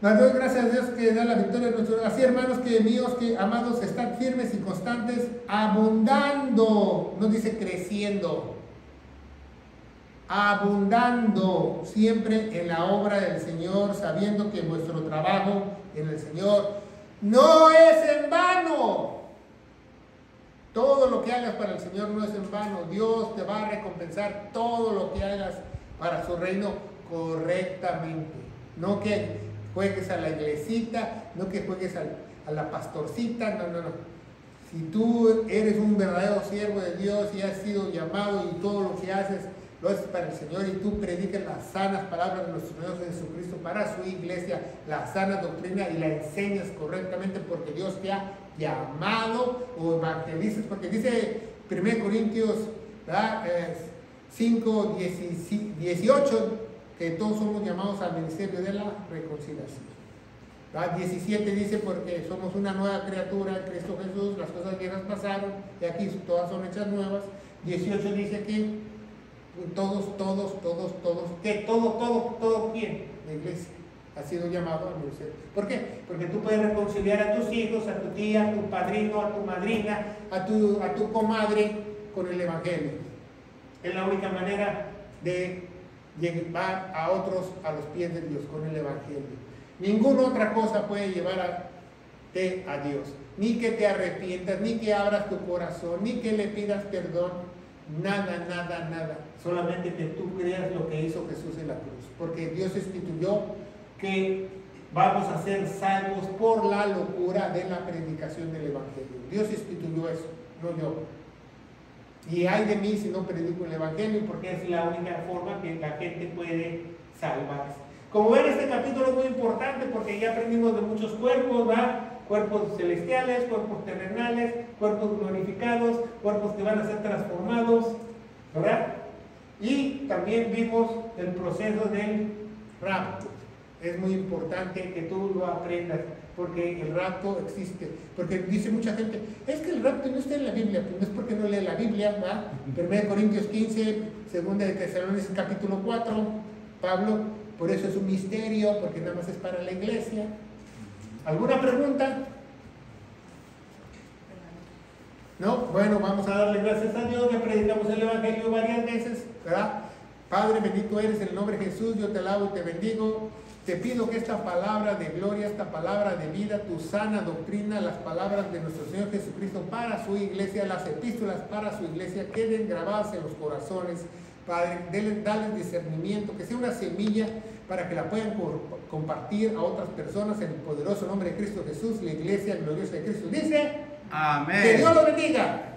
[SPEAKER 1] Mas doy gracias a Dios que da la victoria a nuestro. Así, hermanos que míos, que amados, están firmes y constantes, abundando, no dice creciendo, abundando siempre en la obra del Señor, sabiendo que vuestro trabajo en el Señor no es en vano. Todo lo que hagas para el Señor no es en vano. Dios te va a recompensar todo lo que hagas para su reino correctamente. No que juegues a la iglesita, no que juegues a, la pastorcita, no, no, no. Si tú eres un verdadero siervo de Dios y has sido llamado y todo lo que haces lo haces para el Señor y tú predicas las sanas palabras de nuestro Señor Jesucristo para su iglesia, la sana doctrina y la enseñas correctamente porque Dios te ha llamado o evangelizas, porque dice 1 Corintios 5, 18, que todos somos llamados al ministerio de la reconciliación. 17 dice porque somos una nueva criatura en Cristo Jesús, las cosas viejas pasaron y aquí todas son hechas nuevas. 18 dice que todos, todos, todos, todos, que todo, todo, todo bien, la iglesia ha sido llamado al ministerio. ¿Por qué? Porque tú puedes reconciliar a tus hijos, a tu tía, a tu padrino, a tu madrina, a tu, a tu comadre con el Evangelio. Es la única manera de llevar a otros a los pies de Dios con el Evangelio. Ninguna otra cosa puede llevar a Dios, ni que te arrepientas, ni que abras tu corazón, ni que le pidas perdón, nada, nada, nada. Solamente que tú creas lo que hizo Jesús en la cruz, porque Dios instituyó que vamos a ser salvos por la locura de la predicación del Evangelio. Dios instituyó eso, no yo. Y hay de mí si no predico el Evangelio, porque es la única forma que la gente puede salvarse. Como ven, este capítulo es muy importante porque ya aprendimos de muchos cuerpos, ¿va? Cuerpos celestiales, cuerpos terrenales, cuerpos glorificados, cuerpos que van a ser transformados, ¿verdad? Y también vimos el proceso del rapto. Es muy importante que tú lo aprendas porque el rapto existe. Porque dice mucha gente, es que el rapto no está en la Biblia, pues no es porque no lee la Biblia, ¿verdad? 1 Corintios 15, 2 de Tesalonicenses capítulo 4, Pablo por eso es un misterio, porque nada más es para la iglesia. ¿Alguna pregunta? No, bueno, vamos a darle gracias a Dios, ya predicamos el Evangelio varias veces, ¿verdad? Padre, bendito eres en el nombre de Jesús, yo te alabo y te bendigo. Te pido que esta palabra de gloria, esta palabra de vida, tu sana doctrina, las palabras de nuestro Señor Jesucristo para su iglesia, las epístolas para su iglesia, queden grabadas en los corazones Padre, dale, discernimiento, que sea una semilla para que la puedan compartir a otras personas en el poderoso nombre de Cristo Jesús, la iglesia gloriosa de Cristo. Dice,
[SPEAKER 2] Amén.
[SPEAKER 1] Que Dios lo bendiga.